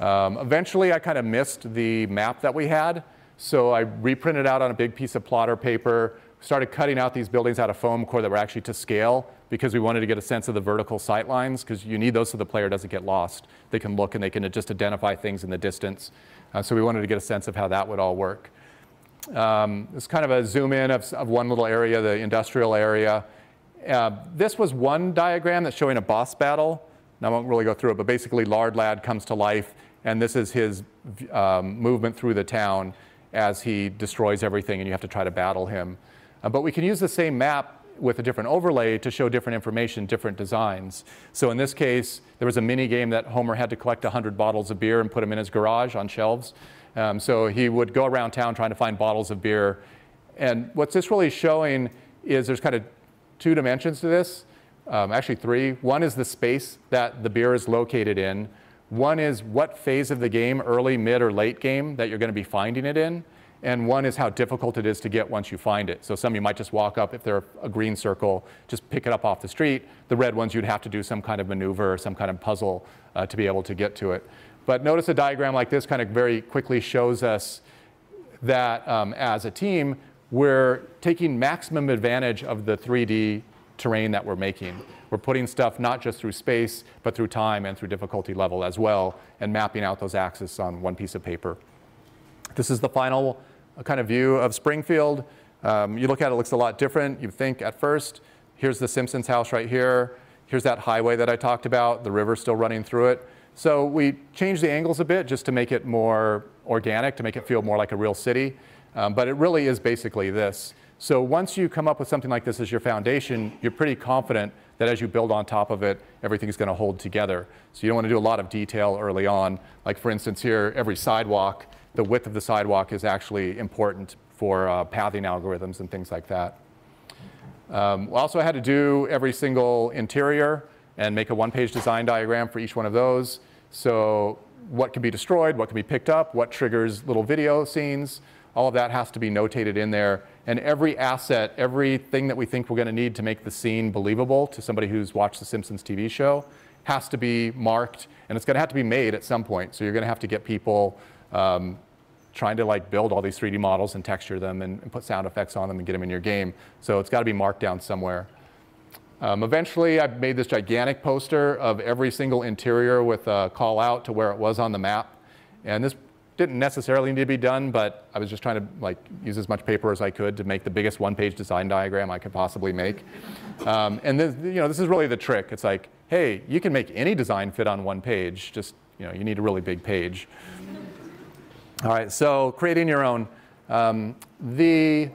Um, eventually, I kind of missed the map that we had, so I reprinted out on a big piece of plotter paper, started cutting out these buildings out of foam core that were actually to scale because we wanted to get a sense of the vertical sight lines because you need those so the player doesn't get lost. They can look and they can just identify things in the distance. Uh, so we wanted to get a sense of how that would all work. Um, it's kind of a zoom in of, of, one little area, the industrial area. Uh, this was one diagram that's showing a boss battle. Now, I won't really go through it, but basically Lard Lad comes to life, and this is his um, movement through the town as he destroys everything, and you have to try to battle him. Uh, but we can use the same map with a different overlay to show different information, different designs. So in this case, there was a mini game that Homer had to collect 100 bottles of beer and put them in his garage on shelves. Um, so he would go around town trying to find bottles of beer. And what's this really showing is there's kind of two dimensions to this, um, actually three. One is the space that the beer is located in. One is what phase of the game, early, mid, or late game, that you're going to be finding it in. And one is how difficult it is to get once you find it. So some of you might just walk up, if they're a green circle, just pick it up off the street. The red ones, you'd have to do some kind of maneuver or some kind of puzzle uh, to be able to get to it. But notice a diagram like this kind of very quickly shows us that um, as a team, we're taking maximum advantage of the 3D terrain that we're making. We're putting stuff not just through space, but through time and through difficulty level as well, and mapping out those axes on one piece of paper. This is the final kind of view of Springfield. Um, you look at it, it looks a lot different. You think at first, here's the Simpsons house right here. Here's that highway that I talked about, the river still running through it. So we changed the angles a bit just to make it more organic, to make it feel more like a real city. Um, but it really is basically this. So once you come up with something like this as your foundation, you're pretty confident that as you build on top of it, everything's going to hold together. So you don't want to do a lot of detail early on. Like for instance here, every sidewalk, the width of the sidewalk is actually important for uh, pathing algorithms and things like that. Um, also had to do every single interior and make a one-page design diagram for each one of those. So what can be destroyed, what can be picked up, what triggers little video scenes, all of that has to be notated in there. And every asset, everything that we think we're going to need to make the scene believable to somebody who's watched the Simpsons TV show has to be marked, and it's going to have to be made at some point. So you're going to have to get people um, trying to like build all these 3D models and texture them and, and, put sound effects on them and get them in your game. So it's got to be marked down somewhere. Um, eventually, I made this gigantic poster of every single interior with a call out to where it was on the map. And this didn't necessarily need to be done, but I was just trying to like use as much paper as I could to make the biggest one-page design diagram I could possibly make. Um, and this, you know, this is really the trick. It's like, hey, you can make any design fit on one page. Just you know, you need a really big page. All right, so creating your own. Um, the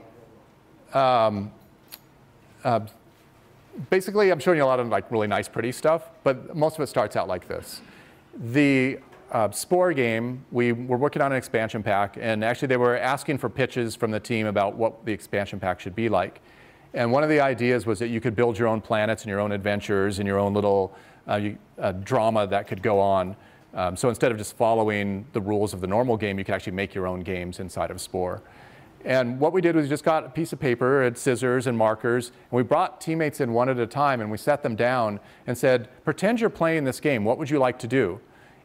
um, uh, basically, I'm showing you a lot of like really nice, pretty stuff, but most of it starts out like this. The uh, Spore game, we were working on an expansion pack, and actually they were asking for pitches from the team about what the expansion pack should be like. And one of the ideas was that you could build your own planets and your own adventures and your own little uh, you, uh, drama that could go on. Um, so instead of just following the rules of the normal game, you can actually make your own games inside of Spore. And what we did was we just got a piece of paper and scissors and markers, and we brought teammates in one at a time, and we set them down and said, pretend you're playing this game. What would you like to do?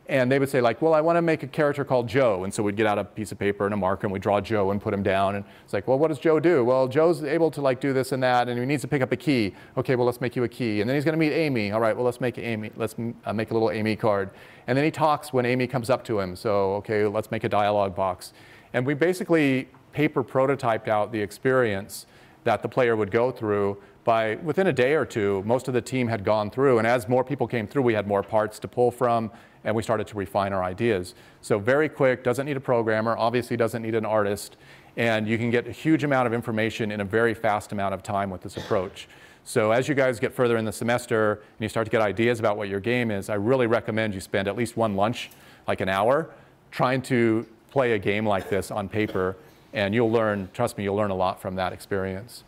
And they would say like, well, I want to make a character called Joe. And so we'd get out a piece of paper and a marker and we'd draw Joe and put him down. And it's like, well, what does Joe do? Well, Joe's able to like do this and that and he needs to pick up a key. Okay, well, let's make you a key. And then he's going to meet Amy. All right, well, let's make Amy, let's uh, make a little Amy card. And then he talks when Amy comes up to him. So, okay, let's make a dialogue box. And we basically paper prototyped out the experience that the player would go through by within a day or two, most of the team had gone through. And as more people came through, we had more parts to pull from, and we started to refine our ideas. So very quick, doesn't need a programmer, obviously doesn't need an artist, and you can get a huge amount of information in a very fast amount of time with this approach. So as you guys get further in the semester and you start to get ideas about what your game is, I really recommend you spend at least one lunch, like an hour, trying to play a game like this on paper and you'll learn, trust me, you'll learn a lot from that experience.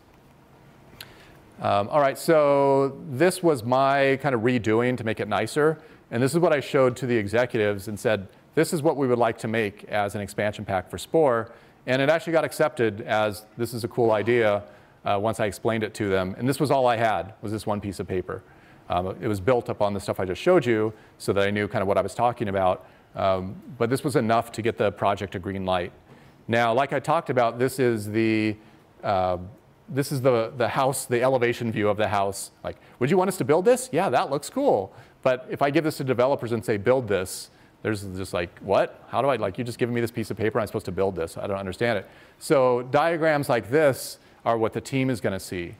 Um, all right, so this was my kind of redoing to make it nicer. And this is what I showed to the executives and said, this is what we would like to make as an expansion pack for Spore. And it actually got accepted as this is a cool idea. uh, once I explained it to them. And this was all I had, was this one piece of paper. Um, it was built upon the stuff I just showed you so that I knew kind of what I was talking about. Um, but this was enough to get the project a green light. Now, like I talked about, this is the uh, this is the, the house, the elevation view of the house. Like, would you want us to build this? Yeah, that looks cool. But if I give this to developers and say, build this, there's just like, what? How do I, like, you just giving me this piece of paper, I'm supposed to build this. I don't understand it. So diagrams like this are what the team is going to see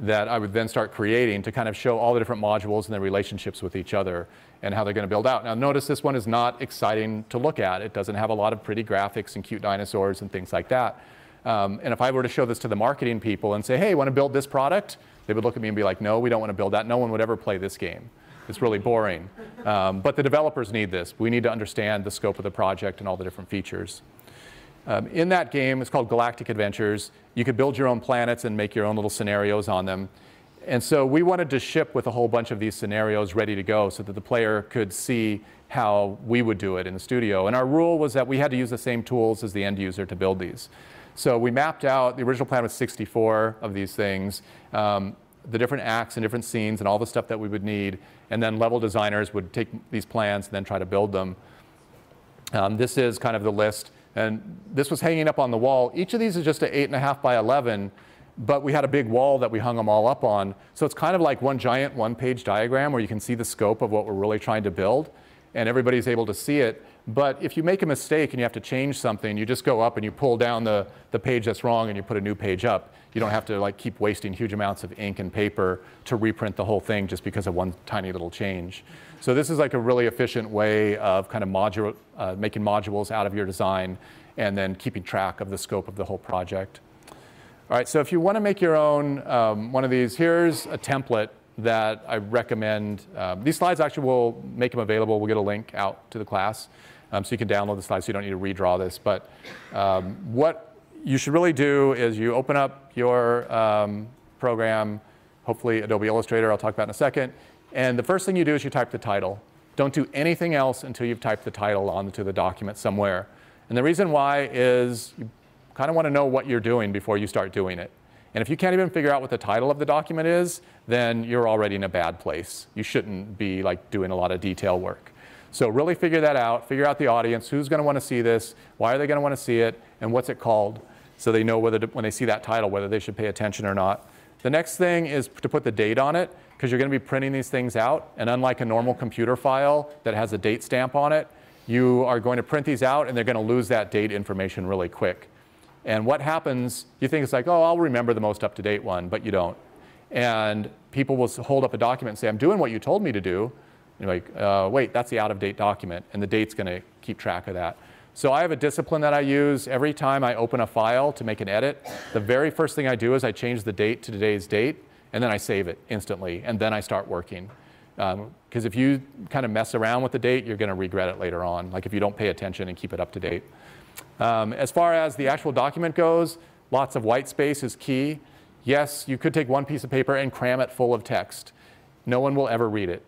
that I would then start creating to kind of show all the different modules and their relationships with each other and how they're going to build out. Now notice this one is not exciting to look at. It doesn't have a lot of pretty graphics and cute dinosaurs and things like that. Um, and if I were to show this to the marketing people and say, hey, want to build this product? They would look at me and be like, no, we don't want to build that. No one would ever play this game. It's really boring. Um, but the developers need this. We need to understand the scope of the project and all the different features. Um, in that game, it's called Galactic Adventures. You could build your own planets and make your own little scenarios on them. And so we wanted to ship with a whole bunch of these scenarios ready to go so that the player could see how we would do it in the studio. And our rule was that we had to use the same tools as the end user to build these. So we mapped out, the original plan was 64 of these things, um, the different acts and different scenes and all the stuff that we would need. And then level designers would take these plans and then try to build them. Um, this is kind of the list. And this was hanging up on the wall. Each of these is just an 8.5 by 11, but we had a big wall that we hung them all up on. So it's kind of like one giant one-page diagram where you can see the scope of what we're really trying to build, and everybody's able to see it. But if you make a mistake and you have to change something, you just go up and you pull down the, the page that's wrong and you put a new page up. You don't have to like keep wasting huge amounts of ink and paper to reprint the whole thing just because of one tiny little change. So this is like a really efficient way of kind of module, uh, making modules out of your design and then keeping track of the scope of the whole project. All right, so if you want to make your own um, one of these, here's a template that I recommend. Um, these slides actually will make them available. We'll get a link out to the class. Um, so you can download the slides so you don't need to redraw this. But um, what you should really do is you open up your um, program, hopefully Adobe Illustrator, I'll talk about in a second. And the first thing you do is you type the title. Don't do anything else until you've typed the title onto the document somewhere. And the reason why is you kind of want to know what you're doing before you start doing it. And if you can't even figure out what the title of the document is, then you're already in a bad place. You shouldn't be like doing a lot of detail work. So really figure that out, figure out the audience, who's going to want to see this, why are they going to want to see it, and what's it called, so they know whether to, when they see that title whether they should pay attention or not. The next thing is to put the date on it, because you're going to be printing these things out, and unlike a normal computer file that has a date stamp on it, you are going to print these out and they're going to lose that date information really quick. And what happens, you think it's like, oh, I'll remember the most up-to-date one, but you don't. And people will hold up a document and say, I'm doing what you told me to do, you're like, uh, wait, that's the out-of-date document, and the date's going to keep track of that. So I have a discipline that I use every time I open a file to make an edit. The very first thing I do is I change the date to today's date, and then I save it instantly, and then I start working. Because um, if you kind of mess around with the date, you're going to regret it later on, like if you don't pay attention and keep it up to date. Um, as far as the actual document goes, lots of white space is key. Yes, you could take one piece of paper and cram it full of text. No one will ever read it.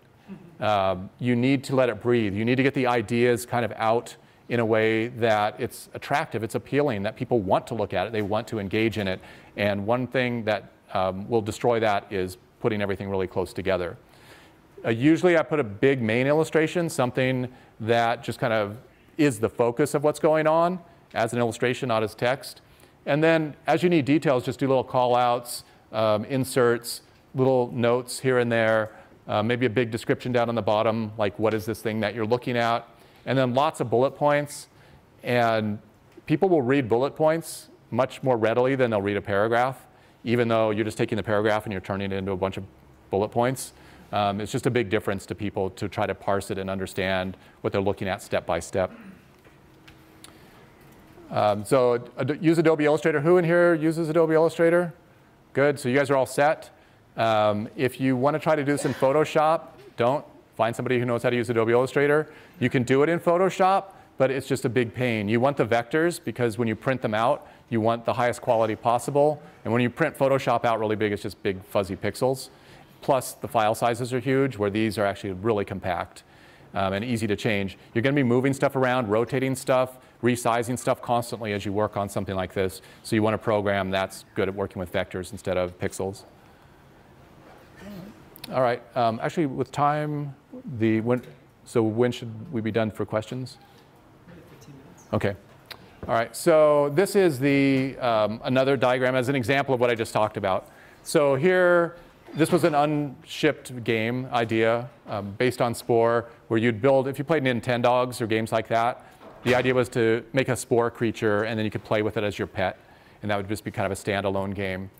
Um, you need to let it breathe. You need to get the ideas kind of out in a way that it's attractive, it's appealing, that people want to look at it, they want to engage in it. And one thing that um, will destroy that is putting everything really close together. Uh, usually I put a big main illustration, something that just kind of is the focus of what's going on as an illustration, not as text. And then as you need details, just do little call outs, um, inserts, little notes here and there, uh, maybe a big description down on the bottom, like what is this thing that you're looking at, and then lots of bullet points. And people will read bullet points much more readily than they'll read a paragraph, even though you're just taking the paragraph and you're turning it into a bunch of bullet points. Um, it's just a big difference to people to try to parse it and understand what they're looking at step by step. Um, so use Adobe Illustrator. Who in here uses Adobe Illustrator? Good, so you guys are all set. Um, if you want to try to do this in Photoshop, don't. Find somebody who knows how to use Adobe Illustrator. You can do it in Photoshop, but it's just a big pain. You want the vectors because when you print them out, you want the highest quality possible. And when you print Photoshop out really big, it's just big fuzzy pixels. Plus, the file sizes are huge, where these are actually really compact um, and easy to change. You're going to be moving stuff around, rotating stuff, resizing stuff constantly as you work on something like this. So you want a program that's good at working with vectors instead of pixels. All right. Um, actually, with time, the when, so when should we be done for questions? Okay. All right. So this is the um, another diagram as an example of what I just talked about. So here, this was an unshipped game idea um, based on Spore, where you'd build, if you played Nintendogs or games like that, the idea was to make a Spore creature, and then you could play with it as your pet, and that would just be kind of a standalone game.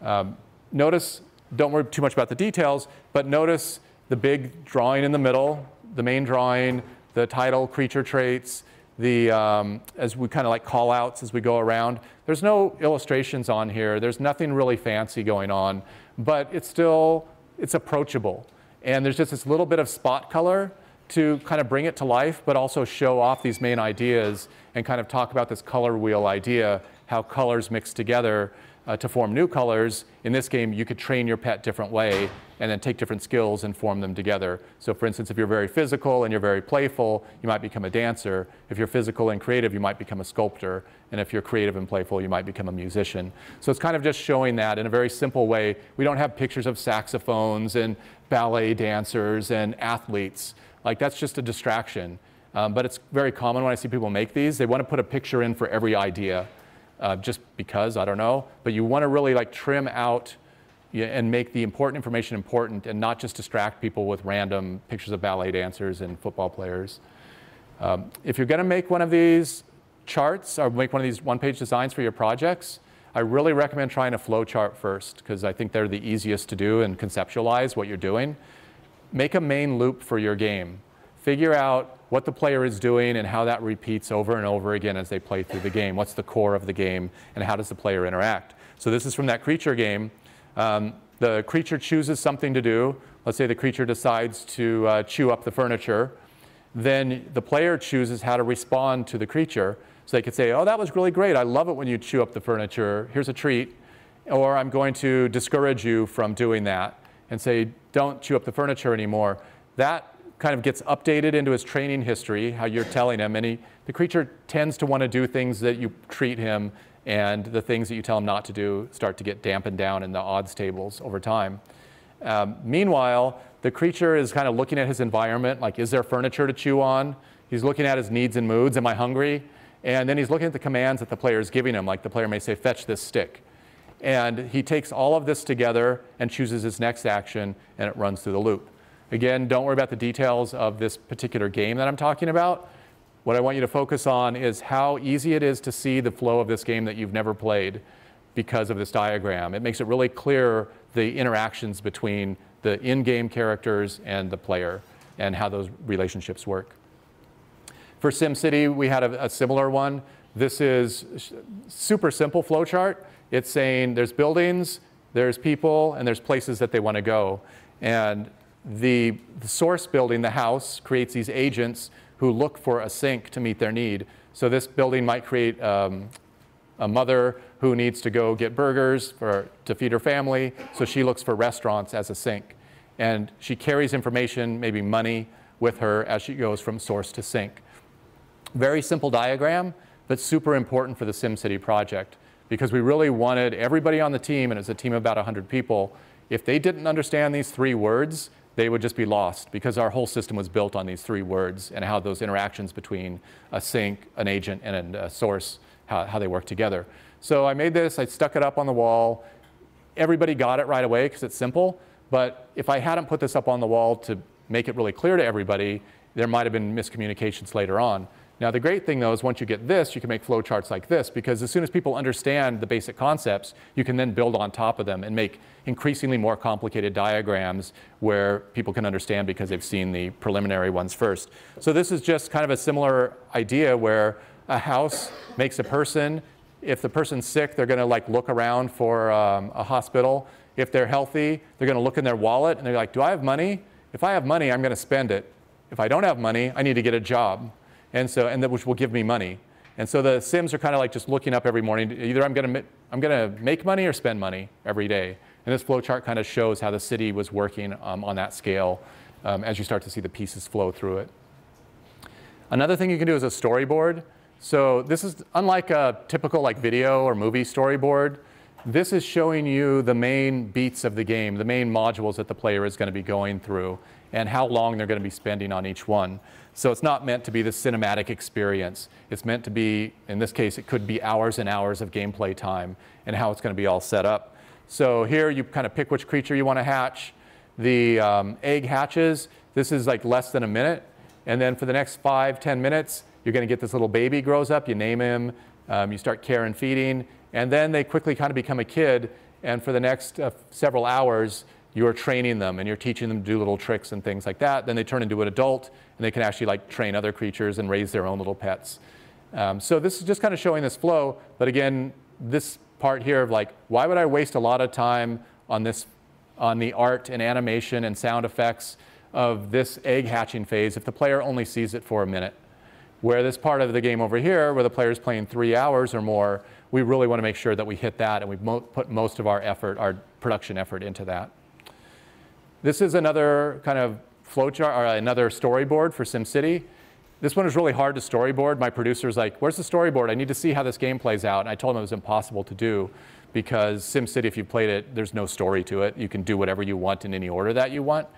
Um, notice don't worry too much about the details, but notice the big drawing in the middle, the main drawing, the title, creature traits, the, um, as we kind of like call outs as we go around. There's no illustrations on here. There's nothing really fancy going on, but it's still, it's approachable. And there's just this little bit of spot color to kind of bring it to life, but also show off these main ideas and kind of talk about this color wheel idea, how colors mix together uh, to form new colors. In this game, you could train your pet different way and then take different skills and form them together. So for instance, if you're very physical and you're very playful, you might become a dancer. If you're physical and creative, you might become a sculptor. And if you're creative and playful, you might become a musician. So it's kind of just showing that in a very simple way. We don't have pictures of saxophones and ballet dancers and athletes. Like that's just a distraction. Um, but it's very common when I see people make these. They want to put a picture in for every idea uh, just because, I don't know. But you want to really like trim out and make the important information important and not just distract people with random pictures of ballet dancers and football players. Um, if you're going to make one of these charts or make one of these one-page designs for your projects, I really recommend trying a flow chart first because I think they're the easiest to do and conceptualize what you're doing. Make a main loop for your game. Figure out what the player is doing and how that repeats over and over again as they play through the game. What's the core of the game and how does the player interact? So this is from that creature game. Um, the creature chooses something to do. Let's say the creature decides to uh, chew up the furniture. Then the player chooses how to respond to the creature. So they could say, oh, that was really great. I love it when you chew up the furniture. Here's a treat. Or I'm going to discourage you from doing that and say, don't chew up the furniture anymore. That kind of gets updated into his training history, how you're telling him, and he, the creature tends to want to do things that you treat him, and the things that you tell him not to do start to get dampened down in the odds tables over time. Um, meanwhile, the creature is kind of looking at his environment, like, is there furniture to chew on? He's looking at his needs and moods. Am I hungry? And then he's looking at the commands that the player is giving him, like the player may say, fetch this stick. And he takes all of this together and chooses his next action, and it runs through the loop. Again, don't worry about the details of this particular game that I'm talking about. What I want you to focus on is how easy it is to see the flow of this game that you've never played because of this diagram. It makes it really clear the interactions between the in-game characters and the player and how those relationships work. For SimCity, we had a, a similar one. This is super simple flowchart. It's saying there's buildings, there's people, and there's places that they want to go. And the, the source building, the house, creates these agents who look for a sink to meet their need. So this building might create um, a mother who needs to go get burgers for, to feed her family, so she looks for restaurants as a sink. And she carries information, maybe money, with her as she goes from source to sink. Very simple diagram, but super important for the SimCity project because we really wanted everybody on the team, and it's a team of about 100 people, if they didn't understand these three words, they would just be lost because our whole system was built on these three words and how those interactions between a sink, an agent, and a source, how, how they work together. So I made this, I stuck it up on the wall. Everybody got it right away because it's simple. But if I hadn't put this up on the wall to make it really clear to everybody, there might have been miscommunications later on. Now, the great thing though is once you get this, you can make flowcharts like this because as soon as people understand the basic concepts, you can then build on top of them and make increasingly more complicated diagrams where people can understand because they've seen the preliminary ones first. So this is just kind of a similar idea where a house makes a person. If the person's sick, they're going to like look around for um, a hospital. If they're healthy, they're going to look in their wallet and they're like, do I have money? If I have money, I'm going to spend it. If I don't have money, I need to get a job and so and that which will give me money. And so the Sims are kind of like just looking up every morning. Either I'm going to I'm going to make money or spend money every day. And this flowchart kind of shows how the city was working um, on that scale um, as you start to see the pieces flow through it. Another thing you can do is a storyboard. So this is unlike a typical like video or movie storyboard. This is showing you the main beats of the game, the main modules that the player is going to be going through, and how long they're going to be spending on each one. So it's not meant to be the cinematic experience. It's meant to be, in this case, it could be hours and hours of gameplay time and how it's going to be all set up. So here you kind of pick which creature you want to hatch. The um, egg hatches. This is like less than a minute. And then for the next five, ten minutes, you're going to get this little baby grows up. You name him. Um, you start care and feeding. And then they quickly kind of become a kid. And for the next uh, several hours, you're training them and you're teaching them to do little tricks and things like that. Then they turn into an adult and they can actually like train other creatures and raise their own little pets. Um, so this is just kind of showing this flow. But again, this part here of like, why would I waste a lot of time on this, on the art and animation and sound effects of this egg hatching phase if the player only sees it for a minute? Where this part of the game over here, where the player is playing three hours or more, we really want to make sure that we hit that and we mo put most of our effort, our production effort into that. This is another kind of flowchart or another storyboard for SimCity. This one was really hard to storyboard. My producer's like, where's the storyboard? I need to see how this game plays out. And I told him it was impossible to do because SimCity, if you played it, there's no story to it. You can do whatever you want in any order that you want.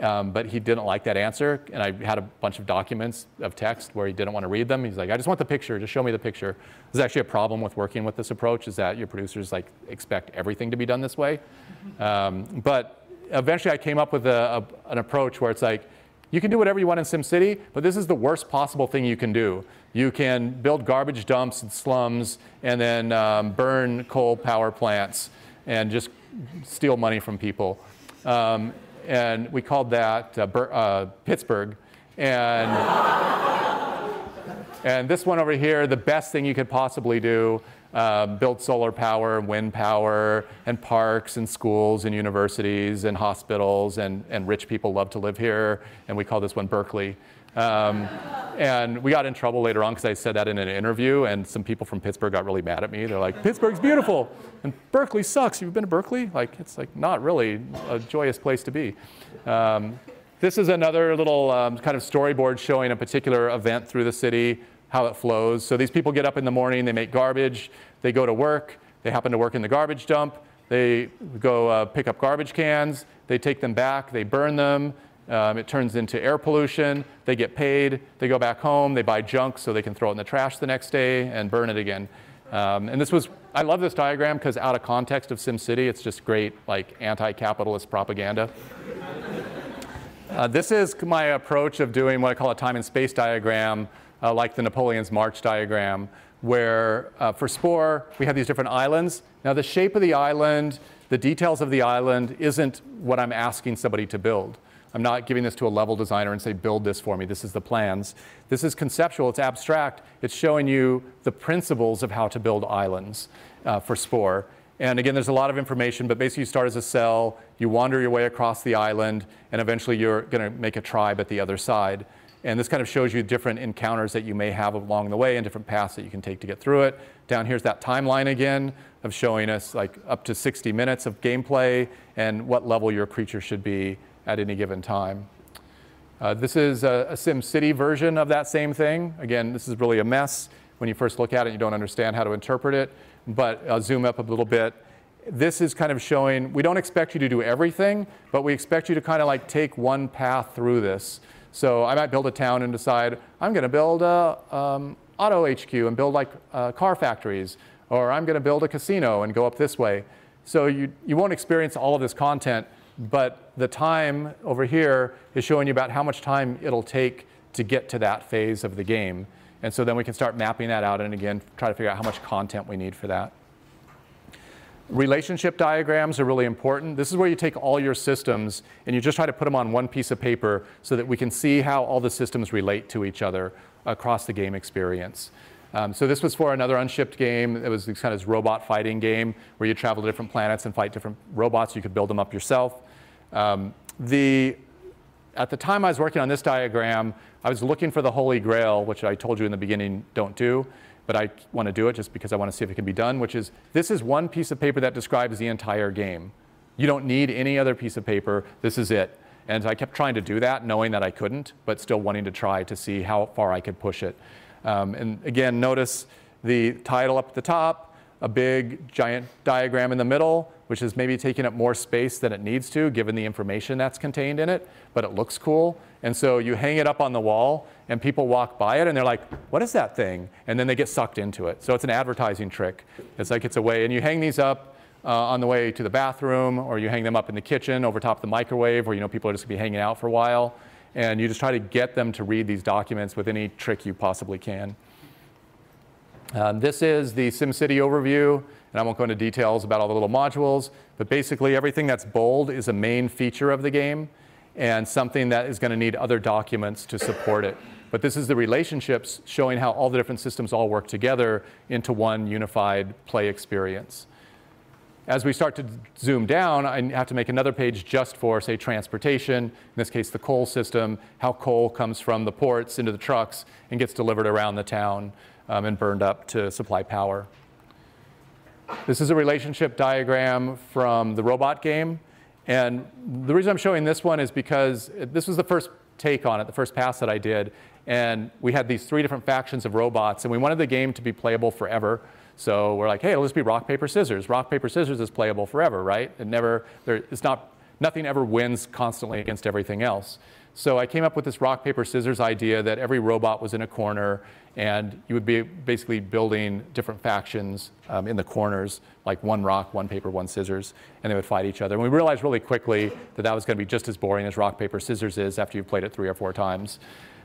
Um, but he didn't like that answer. And I had a bunch of documents of text where he didn't want to read them. He's like, I just want the picture. Just show me the picture. There's actually a problem with working with this approach is that your producers like expect everything to be done this way. Um, but eventually I came up with a, a, an approach where it's like, you can do whatever you want in SimCity, but this is the worst possible thing you can do. You can build garbage dumps and slums and then um, burn coal power plants and just steal money from people. Um, and we called that uh, uh, Pittsburgh. And, and this one over here, the best thing you could possibly do uh, build solar power, and wind power, and parks and schools and universities and hospitals, and, and rich people love to live here. And we call this one Berkeley. Um, and we got in trouble later on because I said that in an interview, and some people from Pittsburgh got really mad at me. They're like, Pittsburgh's beautiful, and Berkeley sucks. You've been to Berkeley? Like, it's like not really a joyous place to be. Um, this is another little um, kind of storyboard showing a particular event through the city how it flows. So these people get up in the morning, they make garbage, they go to work, they happen to work in the garbage dump, they go uh, pick up garbage cans, they take them back, they burn them, um, it turns into air pollution, they get paid, they go back home, they buy junk so they can throw it in the trash the next day and burn it again. Um, and this was, I love this diagram because out of context of SimCity, it's just great like anti-capitalist propaganda. Uh, this is my approach of doing what I call a time and space diagram uh, like the Napoleon's March diagram, where uh, for Spore, we have these different islands. Now, the shape of the island, the details of the island isn't what I'm asking somebody to build. I'm not giving this to a level designer and say, build this for me. This is the plans. This is conceptual. It's abstract. It's showing you the principles of how to build islands uh, for Spore. And again, there's a lot of information, but basically you start as a cell, you wander your way across the island, and eventually you're going to make a tribe at the other side. And this kind of shows you different encounters that you may have along the way and different paths that you can take to get through it. Down here's that timeline again of showing us like up to 60 minutes of gameplay and what level your creature should be at any given time. Uh, this is a, a SimCity version of that same thing. Again, this is really a mess. When you first look at it, you don't understand how to interpret it. But I'll zoom up a little bit. This is kind of showing, we don't expect you to do everything, but we expect you to kind of like take one path through this. So I might build a town and decide I'm going to build a um, auto HQ and build like uh, car factories, or I'm going to build a casino and go up this way. So you, you won't experience all of this content, but the time over here is showing you about how much time it'll take to get to that phase of the game. And so then we can start mapping that out and again, try to figure out how much content we need for that. Relationship diagrams are really important. This is where you take all your systems and you just try to put them on one piece of paper so that we can see how all the systems relate to each other across the game experience. Um, so this was for another unshipped game. It was this kind of this robot fighting game where you travel to different planets and fight different robots. You could build them up yourself. Um, the, at the time I was working on this diagram, I was looking for the holy grail, which I told you in the beginning don't do but I want to do it just because I want to see if it can be done, which is this is one piece of paper that describes the entire game. You don't need any other piece of paper. This is it. And I kept trying to do that, knowing that I couldn't, but still wanting to try to see how far I could push it. Um, and again, notice the title up at the top, a big giant diagram in the middle, which is maybe taking up more space than it needs to given the information that's contained in it, but it looks cool. And so you hang it up on the wall and people walk by it and they're like, what is that thing? And then they get sucked into it. So it's an advertising trick. It's like it's a way, and you hang these up uh, on the way to the bathroom or you hang them up in the kitchen over top of the microwave where you know people are just gonna be hanging out for a while. And you just try to get them to read these documents with any trick you possibly can. Um, this is the SimCity overview, and I won't go into details about all the little modules, but basically everything that's bold is a main feature of the game and something that is going to need other documents to support it. But this is the relationships showing how all the different systems all work together into one unified play experience. As we start to zoom down, I have to make another page just for, say, transportation, in this case, the coal system, how coal comes from the ports into the trucks and gets delivered around the town um, and burned up to supply power. This is a relationship diagram from the robot game. And the reason I'm showing this one is because this was the first take on it, the first pass that I did. And we had these three different factions of robots, and we wanted the game to be playable forever. So we're like, hey, let's be rock, paper, scissors. Rock, paper, scissors is playable forever, right? It never, there, it's not, nothing ever wins constantly against everything else. So I came up with this rock, paper, scissors idea that every robot was in a corner and you would be basically building different factions um, in the corners, like one rock, one paper, one scissors, and they would fight each other. And we realized really quickly that that was going to be just as boring as rock, paper, scissors is after you've played it three or four times.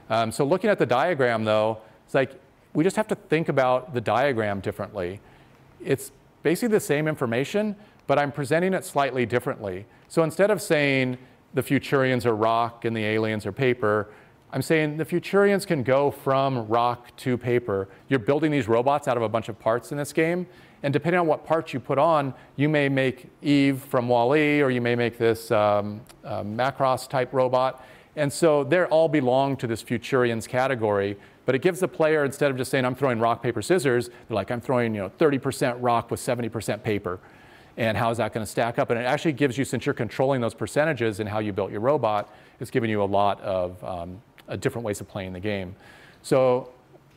Um, so looking at the diagram, though, it's like we just have to think about the diagram differently. It's basically the same information, but I'm presenting it slightly differently. So instead of saying, the Futurians are rock and the aliens are paper. I'm saying the Futurians can go from rock to paper. You're building these robots out of a bunch of parts in this game. And depending on what parts you put on, you may make Eve from WALL-E, or you may make this um, uh, Macross type robot. And so they all belong to this Futurians category. But it gives the player, instead of just saying, I'm throwing rock, paper, scissors, they're like, I'm throwing you know, 30% rock with 70% paper and how is that going to stack up? And it actually gives you, since you're controlling those percentages and how you built your robot, it's giving you a lot of um, different ways of playing the game. So,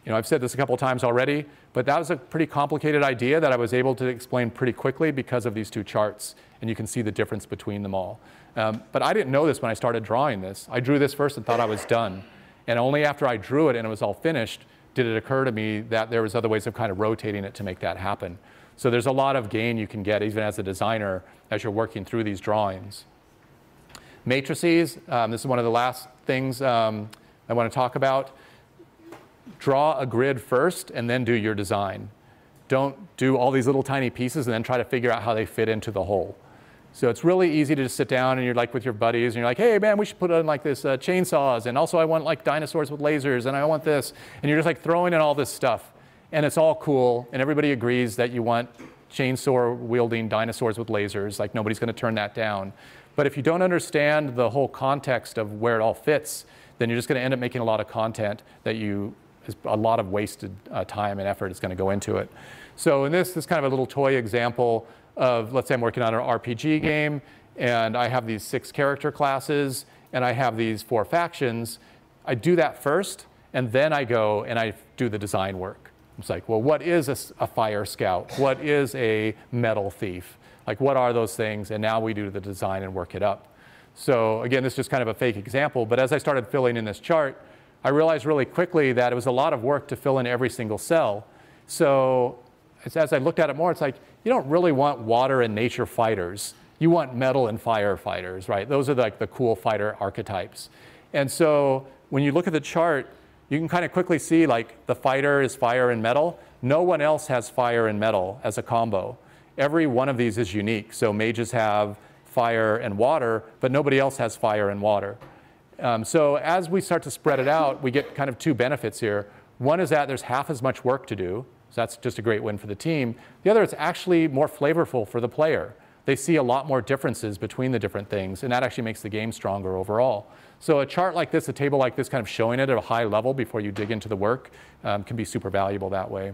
you know, I've said this a couple of times already, but that was a pretty complicated idea that I was able to explain pretty quickly because of these two charts, and you can see the difference between them all. Um, but I didn't know this when I started drawing this. I drew this first and thought I was done. And only after I drew it and it was all finished did it occur to me that there was other ways of kind of rotating it to make that happen. So there's a lot of gain you can get even as a designer as you're working through these drawings. Matrices, um, this is one of the last things um, I want to talk about. Draw a grid first and then do your design. Don't do all these little tiny pieces and then try to figure out how they fit into the whole. So it's really easy to just sit down and you're like with your buddies and you're like, hey man, we should put on like this uh, chainsaws and also I want like dinosaurs with lasers and I want this. And you're just like throwing in all this stuff and it's all cool, and everybody agrees that you want chainsaw wielding dinosaurs with lasers, like nobody's going to turn that down. But if you don't understand the whole context of where it all fits, then you're just going to end up making a lot of content that you, a lot of wasted uh, time and effort is going to go into it. So in this, this is kind of a little toy example of, let's say I'm working on an RPG game, and I have these six character classes, and I have these four factions. I do that first, and then I go and I do the design work. It's like, well, what is a, a, fire scout? What is a metal thief? Like, what are those things? And now we do the design and work it up. So again, this is just kind of a fake example, but as I started filling in this chart, I realized really quickly that it was a lot of work to fill in every single cell. So as I looked at it more, it's like, you don't really want water and nature fighters. You want metal and fire fighters, right? Those are like the cool fighter archetypes. And so when you look at the chart, you can kind of quickly see like the fighter is fire and metal. No one else has fire and metal as a combo. Every one of these is unique. So mages have fire and water, but nobody else has fire and water. Um, so as we start to spread it out, we get kind of two benefits here. One is that there's half as much work to do. So that's just a great win for the team. The other, it's actually more flavorful for the player. They see a lot more differences between the different things, and that actually makes the game stronger overall. So a chart like this, a table like this, kind of showing it at a high level before you dig into the work um, can be super valuable that way.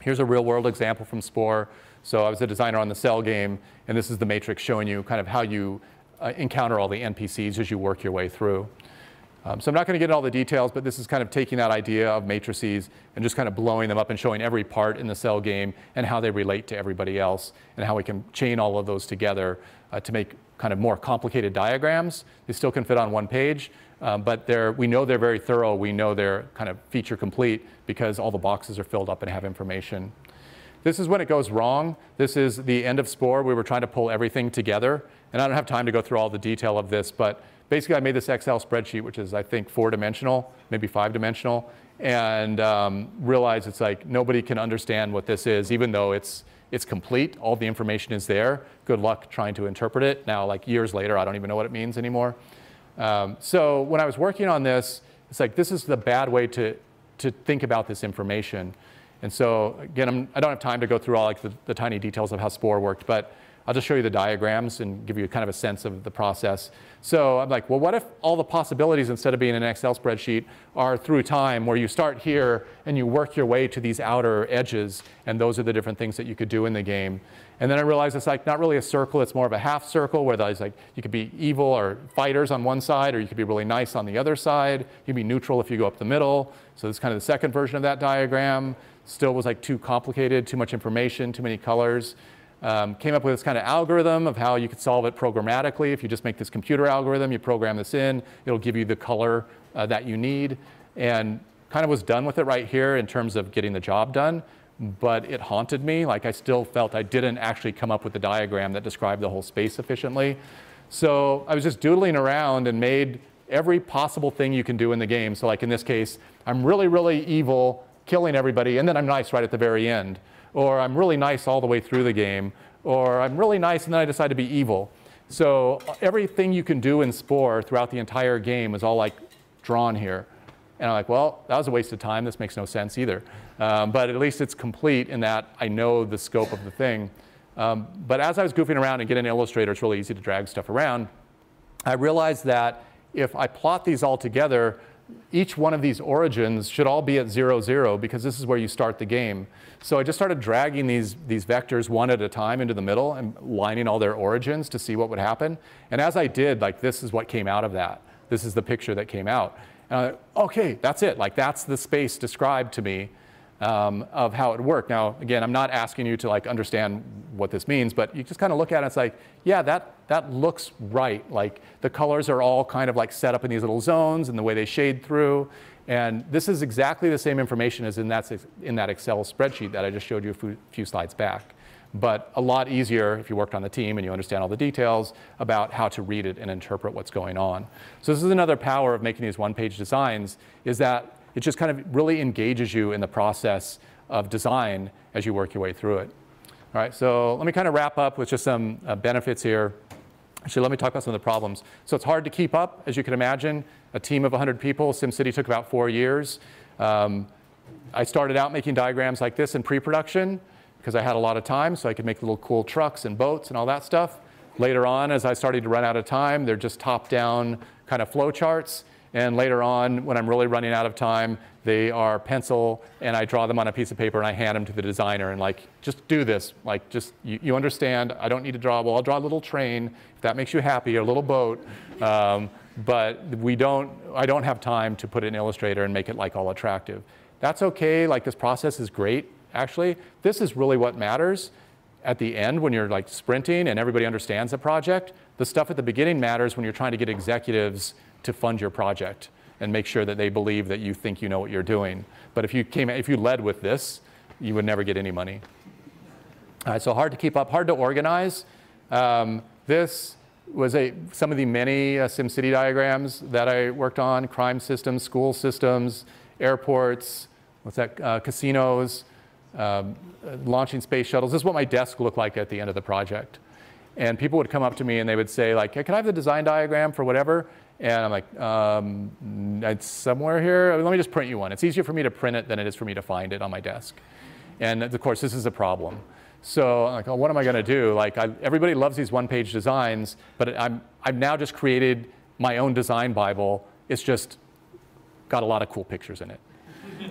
Here's a real world example from Spore. So I was a designer on the Cell game, and this is the matrix showing you kind of how you uh, encounter all the NPCs as you work your way through. Um, so I'm not going to get into all the details, but this is kind of taking that idea of matrices and just kind of blowing them up and showing every part in the cell game and how they relate to everybody else and how we can chain all of those together uh, to make kind of more complicated diagrams. They still can fit on one page, um, but they're, we know they're very thorough. We know they're kind of feature complete because all the boxes are filled up and have information. This is when it goes wrong. This is the end of SPORE. We were trying to pull everything together. And I don't have time to go through all the detail of this, but basically I made this Excel spreadsheet, which is I think four dimensional, maybe five dimensional, and um, realized it's like nobody can understand what this is, even though it's it's complete. All the information is there. Good luck trying to interpret it. Now, like years later, I don't even know what it means anymore. Um, so when I was working on this, it's like this is the bad way to to think about this information. And so again, I'm, I do not have time to go through all like the, the tiny details of how SPORE worked, but I'll just show you the diagrams and give you kind of a sense of the process. So I'm like, well, what if all the possibilities instead of being an Excel spreadsheet are through time where you start here and you work your way to these outer edges and those are the different things that you could do in the game. And then I realized it's like not really a circle, it's more of a half circle where there's like you could be evil or fighters on one side or you could be really nice on the other side. You would be neutral if you go up the middle. So this is kind of the second version of that diagram. Still was like too complicated, too much information, too many colors. Um, came up with this kind of algorithm of how you could solve it programmatically. If you just make this computer algorithm, you program this in, it'll give you the color uh, that you need. And kind of was done with it right here in terms of getting the job done. But it haunted me. Like I still felt I didn't actually come up with the diagram that described the whole space efficiently. So I was just doodling around and made every possible thing you can do in the game. So like in this case, I'm really, really evil, killing everybody, and then I'm nice right at the very end or I'm really nice all the way through the game, or I'm really nice and then I decide to be evil. So everything you can do in Spore throughout the entire game is all like drawn here. And I'm like, well, that was a waste of time. This makes no sense either. Um, but at least it's complete in that I know the scope of the thing. Um, but as I was goofing around and getting an Illustrator, it's really easy to drag stuff around. I realized that if I plot these all together, each one of these origins should all be at zero, zero, because this is where you start the game. So I just started dragging these, these vectors one at a time into the middle and lining all their origins to see what would happen. And as I did, like this is what came out of that. This is the picture that came out. And I, okay, that's it. Like that's the space described to me um, of how it worked. Now, again, I'm not asking you to like understand what this means, but you just kind of look at it, it's like, yeah, that, that looks right. Like the colors are all kind of like set up in these little zones and the way they shade through. And this is exactly the same information as in that, in that Excel spreadsheet that I just showed you a few, few slides back. But a lot easier if you worked on the team and you understand all the details about how to read it and interpret what's going on. So this is another power of making these one-page designs, is that it just kind of really engages you in the process of design as you work your way through it. All right, so let me kind of wrap up with just some uh, benefits here. Actually, let me talk about some of the problems. So it's hard to keep up, as you can imagine. A team of 100 people, SimCity took about four years. Um, I started out making diagrams like this in pre-production because I had a lot of time, so I could make little cool trucks and boats and all that stuff. Later on, as I started to run out of time, they're just top-down kind of flow charts. And later on, when I'm really running out of time, they are pencil, and I draw them on a piece of paper and I hand them to the designer and like, just do this. Like, just, you, you understand, I don't need to draw, well, I'll draw a little train if that makes you happy, or a little boat. Um, but we don't, I don't have time to put it in Illustrator and make it like all attractive. That's okay, like this process is great, actually. This is really what matters at the end when you're like sprinting and everybody understands the project. The stuff at the beginning matters when you're trying to get executives to fund your project and make sure that they believe that you think you know what you're doing. But if you came, if you led with this, you would never get any money. All right, so hard to keep up, hard to organize. Um, this was a, some of the many uh, SimCity diagrams that I worked on, crime systems, school systems, airports, what's that, uh, casinos, um, launching space shuttles. This is what my desk looked like at the end of the project. And people would come up to me and they would say like, hey, can I have the design diagram for whatever? And I'm like, um, it's somewhere here. Let me just print you one. It's easier for me to print it than it is for me to find it on my desk. And of course, this is a problem. So I'm like, oh, what am I going to do? Like, I, everybody loves these one-page designs, but I'm, I've now just created my own design Bible. It's just got a lot of cool pictures in it.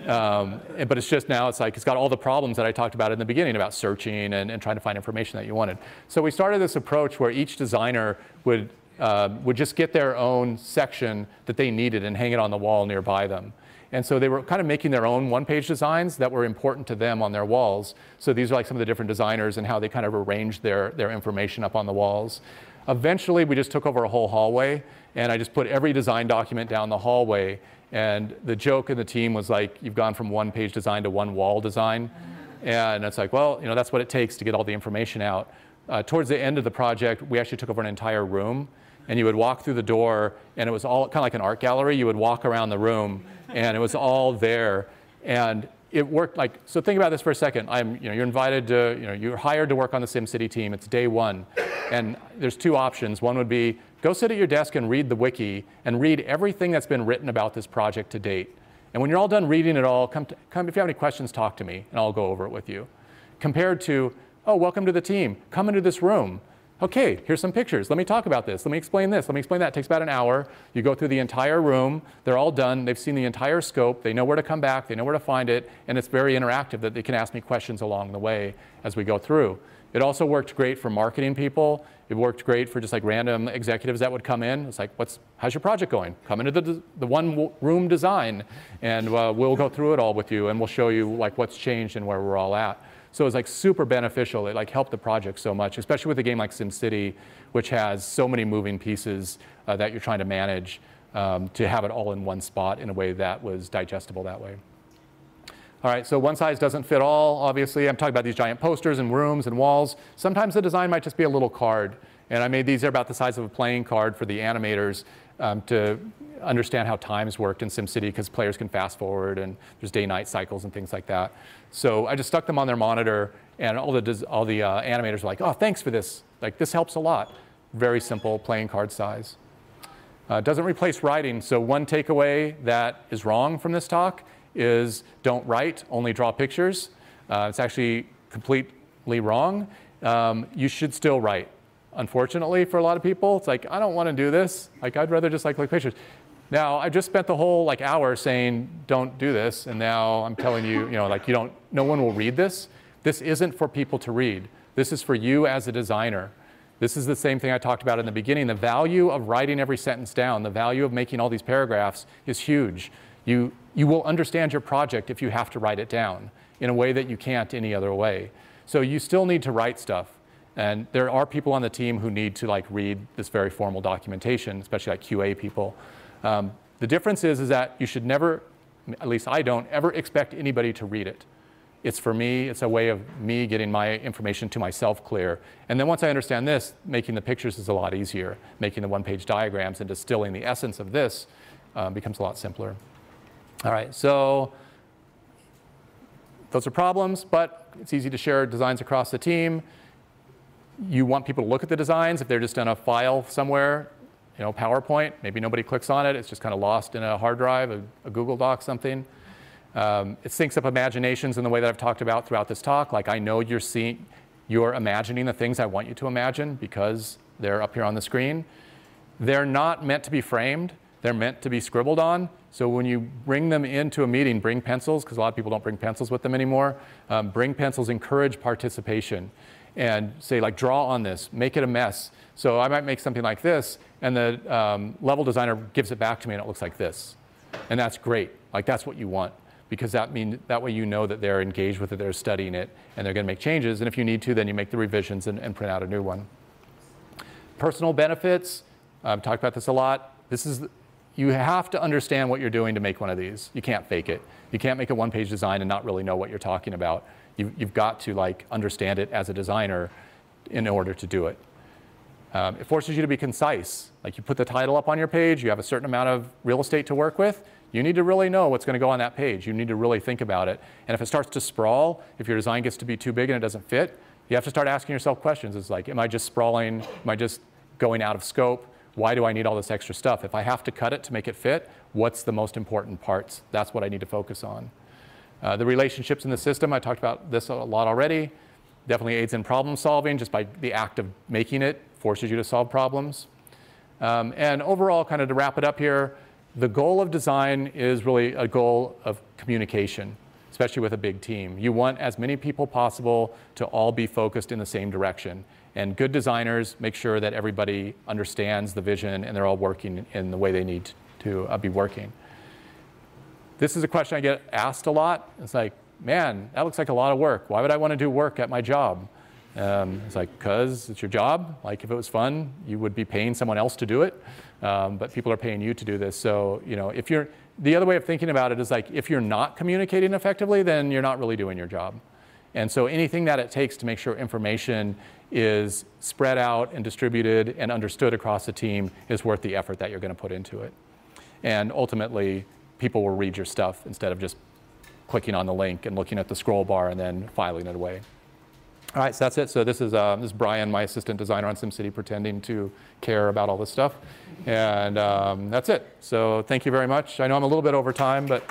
Um, but it's just now, it's like, it's got all the problems that I talked about in the beginning about searching and, and trying to find information that you wanted. So we started this approach where each designer would uh, would just get their own section that they needed and hang it on the wall nearby them. And so they were kind of making their own one-page designs that were important to them on their walls. So these are like some of the different designers and how they kind of arranged their, their information up on the walls. Eventually, we just took over a whole hallway, and I just put every design document down the hallway. And the joke in the team was like, you've gone from one-page design to one wall design. And it's like, well, you know, that's what it takes to get all the information out. Uh, towards the end of the project, we actually took over an entire room and you would walk through the door and it was all kind of like an art gallery. You would walk around the room and it was all there. And it worked like, so think about this for a second. I'm, you know, you're invited to, you know, you're hired to work on the SimCity team. It's day one. And there's two options. One would be go sit at your desk and read the wiki and read everything that's been written about this project to date. And when you're all done reading it all, come, to, come if you have any questions, talk to me and I'll go over it with you. Compared to, oh, welcome to the team. Come into this room okay, here's some pictures. Let me talk about this. Let me explain this. Let me explain that. It takes about an hour. You go through the entire room. They're all done. They've seen the entire scope. They know where to come back. They know where to find it. And it's very interactive that they can ask me questions along the way as we go through. It also worked great for marketing people. It worked great for just like random executives that would come in. It's like, what's, how's your project going? Come into the, the one room design and uh, we'll go through it all with you and we'll show you like what's changed and where we're all at. So it was like super beneficial. It like helped the project so much, especially with a game like SimCity, which has so many moving pieces uh, that you're trying to manage um, to have it all in one spot in a way that was digestible that way. All right, so one size doesn't fit all, obviously. I'm talking about these giant posters and rooms and walls. Sometimes the design might just be a little card. And I made these, they're about the size of a playing card for the animators um, to understand how times worked in SimCity because players can fast forward and there's day-night cycles and things like that. So I just stuck them on their monitor and all the, all the uh, animators were like, oh, thanks for this. Like, this helps a lot. Very simple playing card size. Uh, doesn't replace writing. So one takeaway that is wrong from this talk is don't write, only draw pictures. Uh, it's actually completely wrong. Um, you should still write. Unfortunately, for a lot of people, it's like, I don't want to do this. Like, I'd rather just like click pictures. Now, I just spent the whole like hour saying, don't do this, and now I'm telling you, you know, like you don't, no one will read this. This isn't for people to read. This is for you as a designer. This is the same thing I talked about in the beginning. The value of writing every sentence down, the value of making all these paragraphs is huge. You, you will understand your project if you have to write it down in a way that you can't any other way. So you still need to write stuff. And there are people on the team who need to like read this very formal documentation, especially like QA people. Um, the difference is, is that you should never, at least I don't, ever expect anybody to read it. It's for me, it's a way of me getting my information to myself clear. And then once I understand this, making the pictures is a lot easier. Making the one-page diagrams and distilling the essence of this um, becomes a lot simpler. All right, so those are problems, but it's easy to share designs across the team. You want people to look at the designs. If they're just in a file somewhere, you know, PowerPoint. Maybe nobody clicks on it. It's just kind of lost in a hard drive, a, a Google Doc, something. Um, it syncs up imaginations in the way that I've talked about throughout this talk. Like I know you're seeing, you're imagining the things I want you to imagine because they're up here on the screen. They're not meant to be framed. They're meant to be scribbled on. So when you bring them into a meeting, bring pencils, because a lot of people don't bring pencils with them anymore. Um, bring pencils, encourage participation. And say like, draw on this, make it a mess. So I might make something like this, and the um, level designer gives it back to me, and it looks like this. And that's great. Like that's what you want, because that mean that way you know that they're engaged with it, they're studying it, and they're going to make changes. And if you need to, then you make the revisions and, and print out a new one. Personal benefits. I've talked about this a lot. This is you have to understand what you're doing to make one of these. You can't fake it. You can't make a one-page design and not really know what you're talking about. You, you've got to like understand it as a designer in order to do it. Um, it forces you to be concise. Like you put the title up on your page, you have a certain amount of real estate to work with, you need to really know what's going to go on that page. You need to really think about it. And if it starts to sprawl, if your design gets to be too big and it doesn't fit, you have to start asking yourself questions. It's like, am I just sprawling? Am I just going out of scope? Why do I need all this extra stuff? If I have to cut it to make it fit, what's the most important parts? That's what I need to focus on. Uh, the relationships in the system, I talked about this a lot already, definitely aids in problem solving just by the act of making it forces you to solve problems. Um, and overall, kind of to wrap it up here, the goal of design is really a goal of communication, especially with a big team. You want as many people possible to all be focused in the same direction. And good designers make sure that everybody understands the vision and they're all working in the way they need to uh, be working. This is a question I get asked a lot. It's like, man, that looks like a lot of work. Why would I want to do work at my job? Um, it's like, because it's your job. Like, if it was fun, you would be paying someone else to do it. Um, but people are paying you to do this. So, you know, if you're, the other way of thinking about it is like, if you're not communicating effectively, then you're not really doing your job. And so anything that it takes to make sure information is spread out and distributed and understood across the team is worth the effort that you're going to put into it. And ultimately, people will read your stuff instead of just clicking on the link and looking at the scroll bar and then filing it away. All right, so that's it. So this is, uh, this is Brian, my assistant designer on SimCity, pretending to care about all this stuff. And um, that's it. So thank you very much. I know I'm a little bit over time, but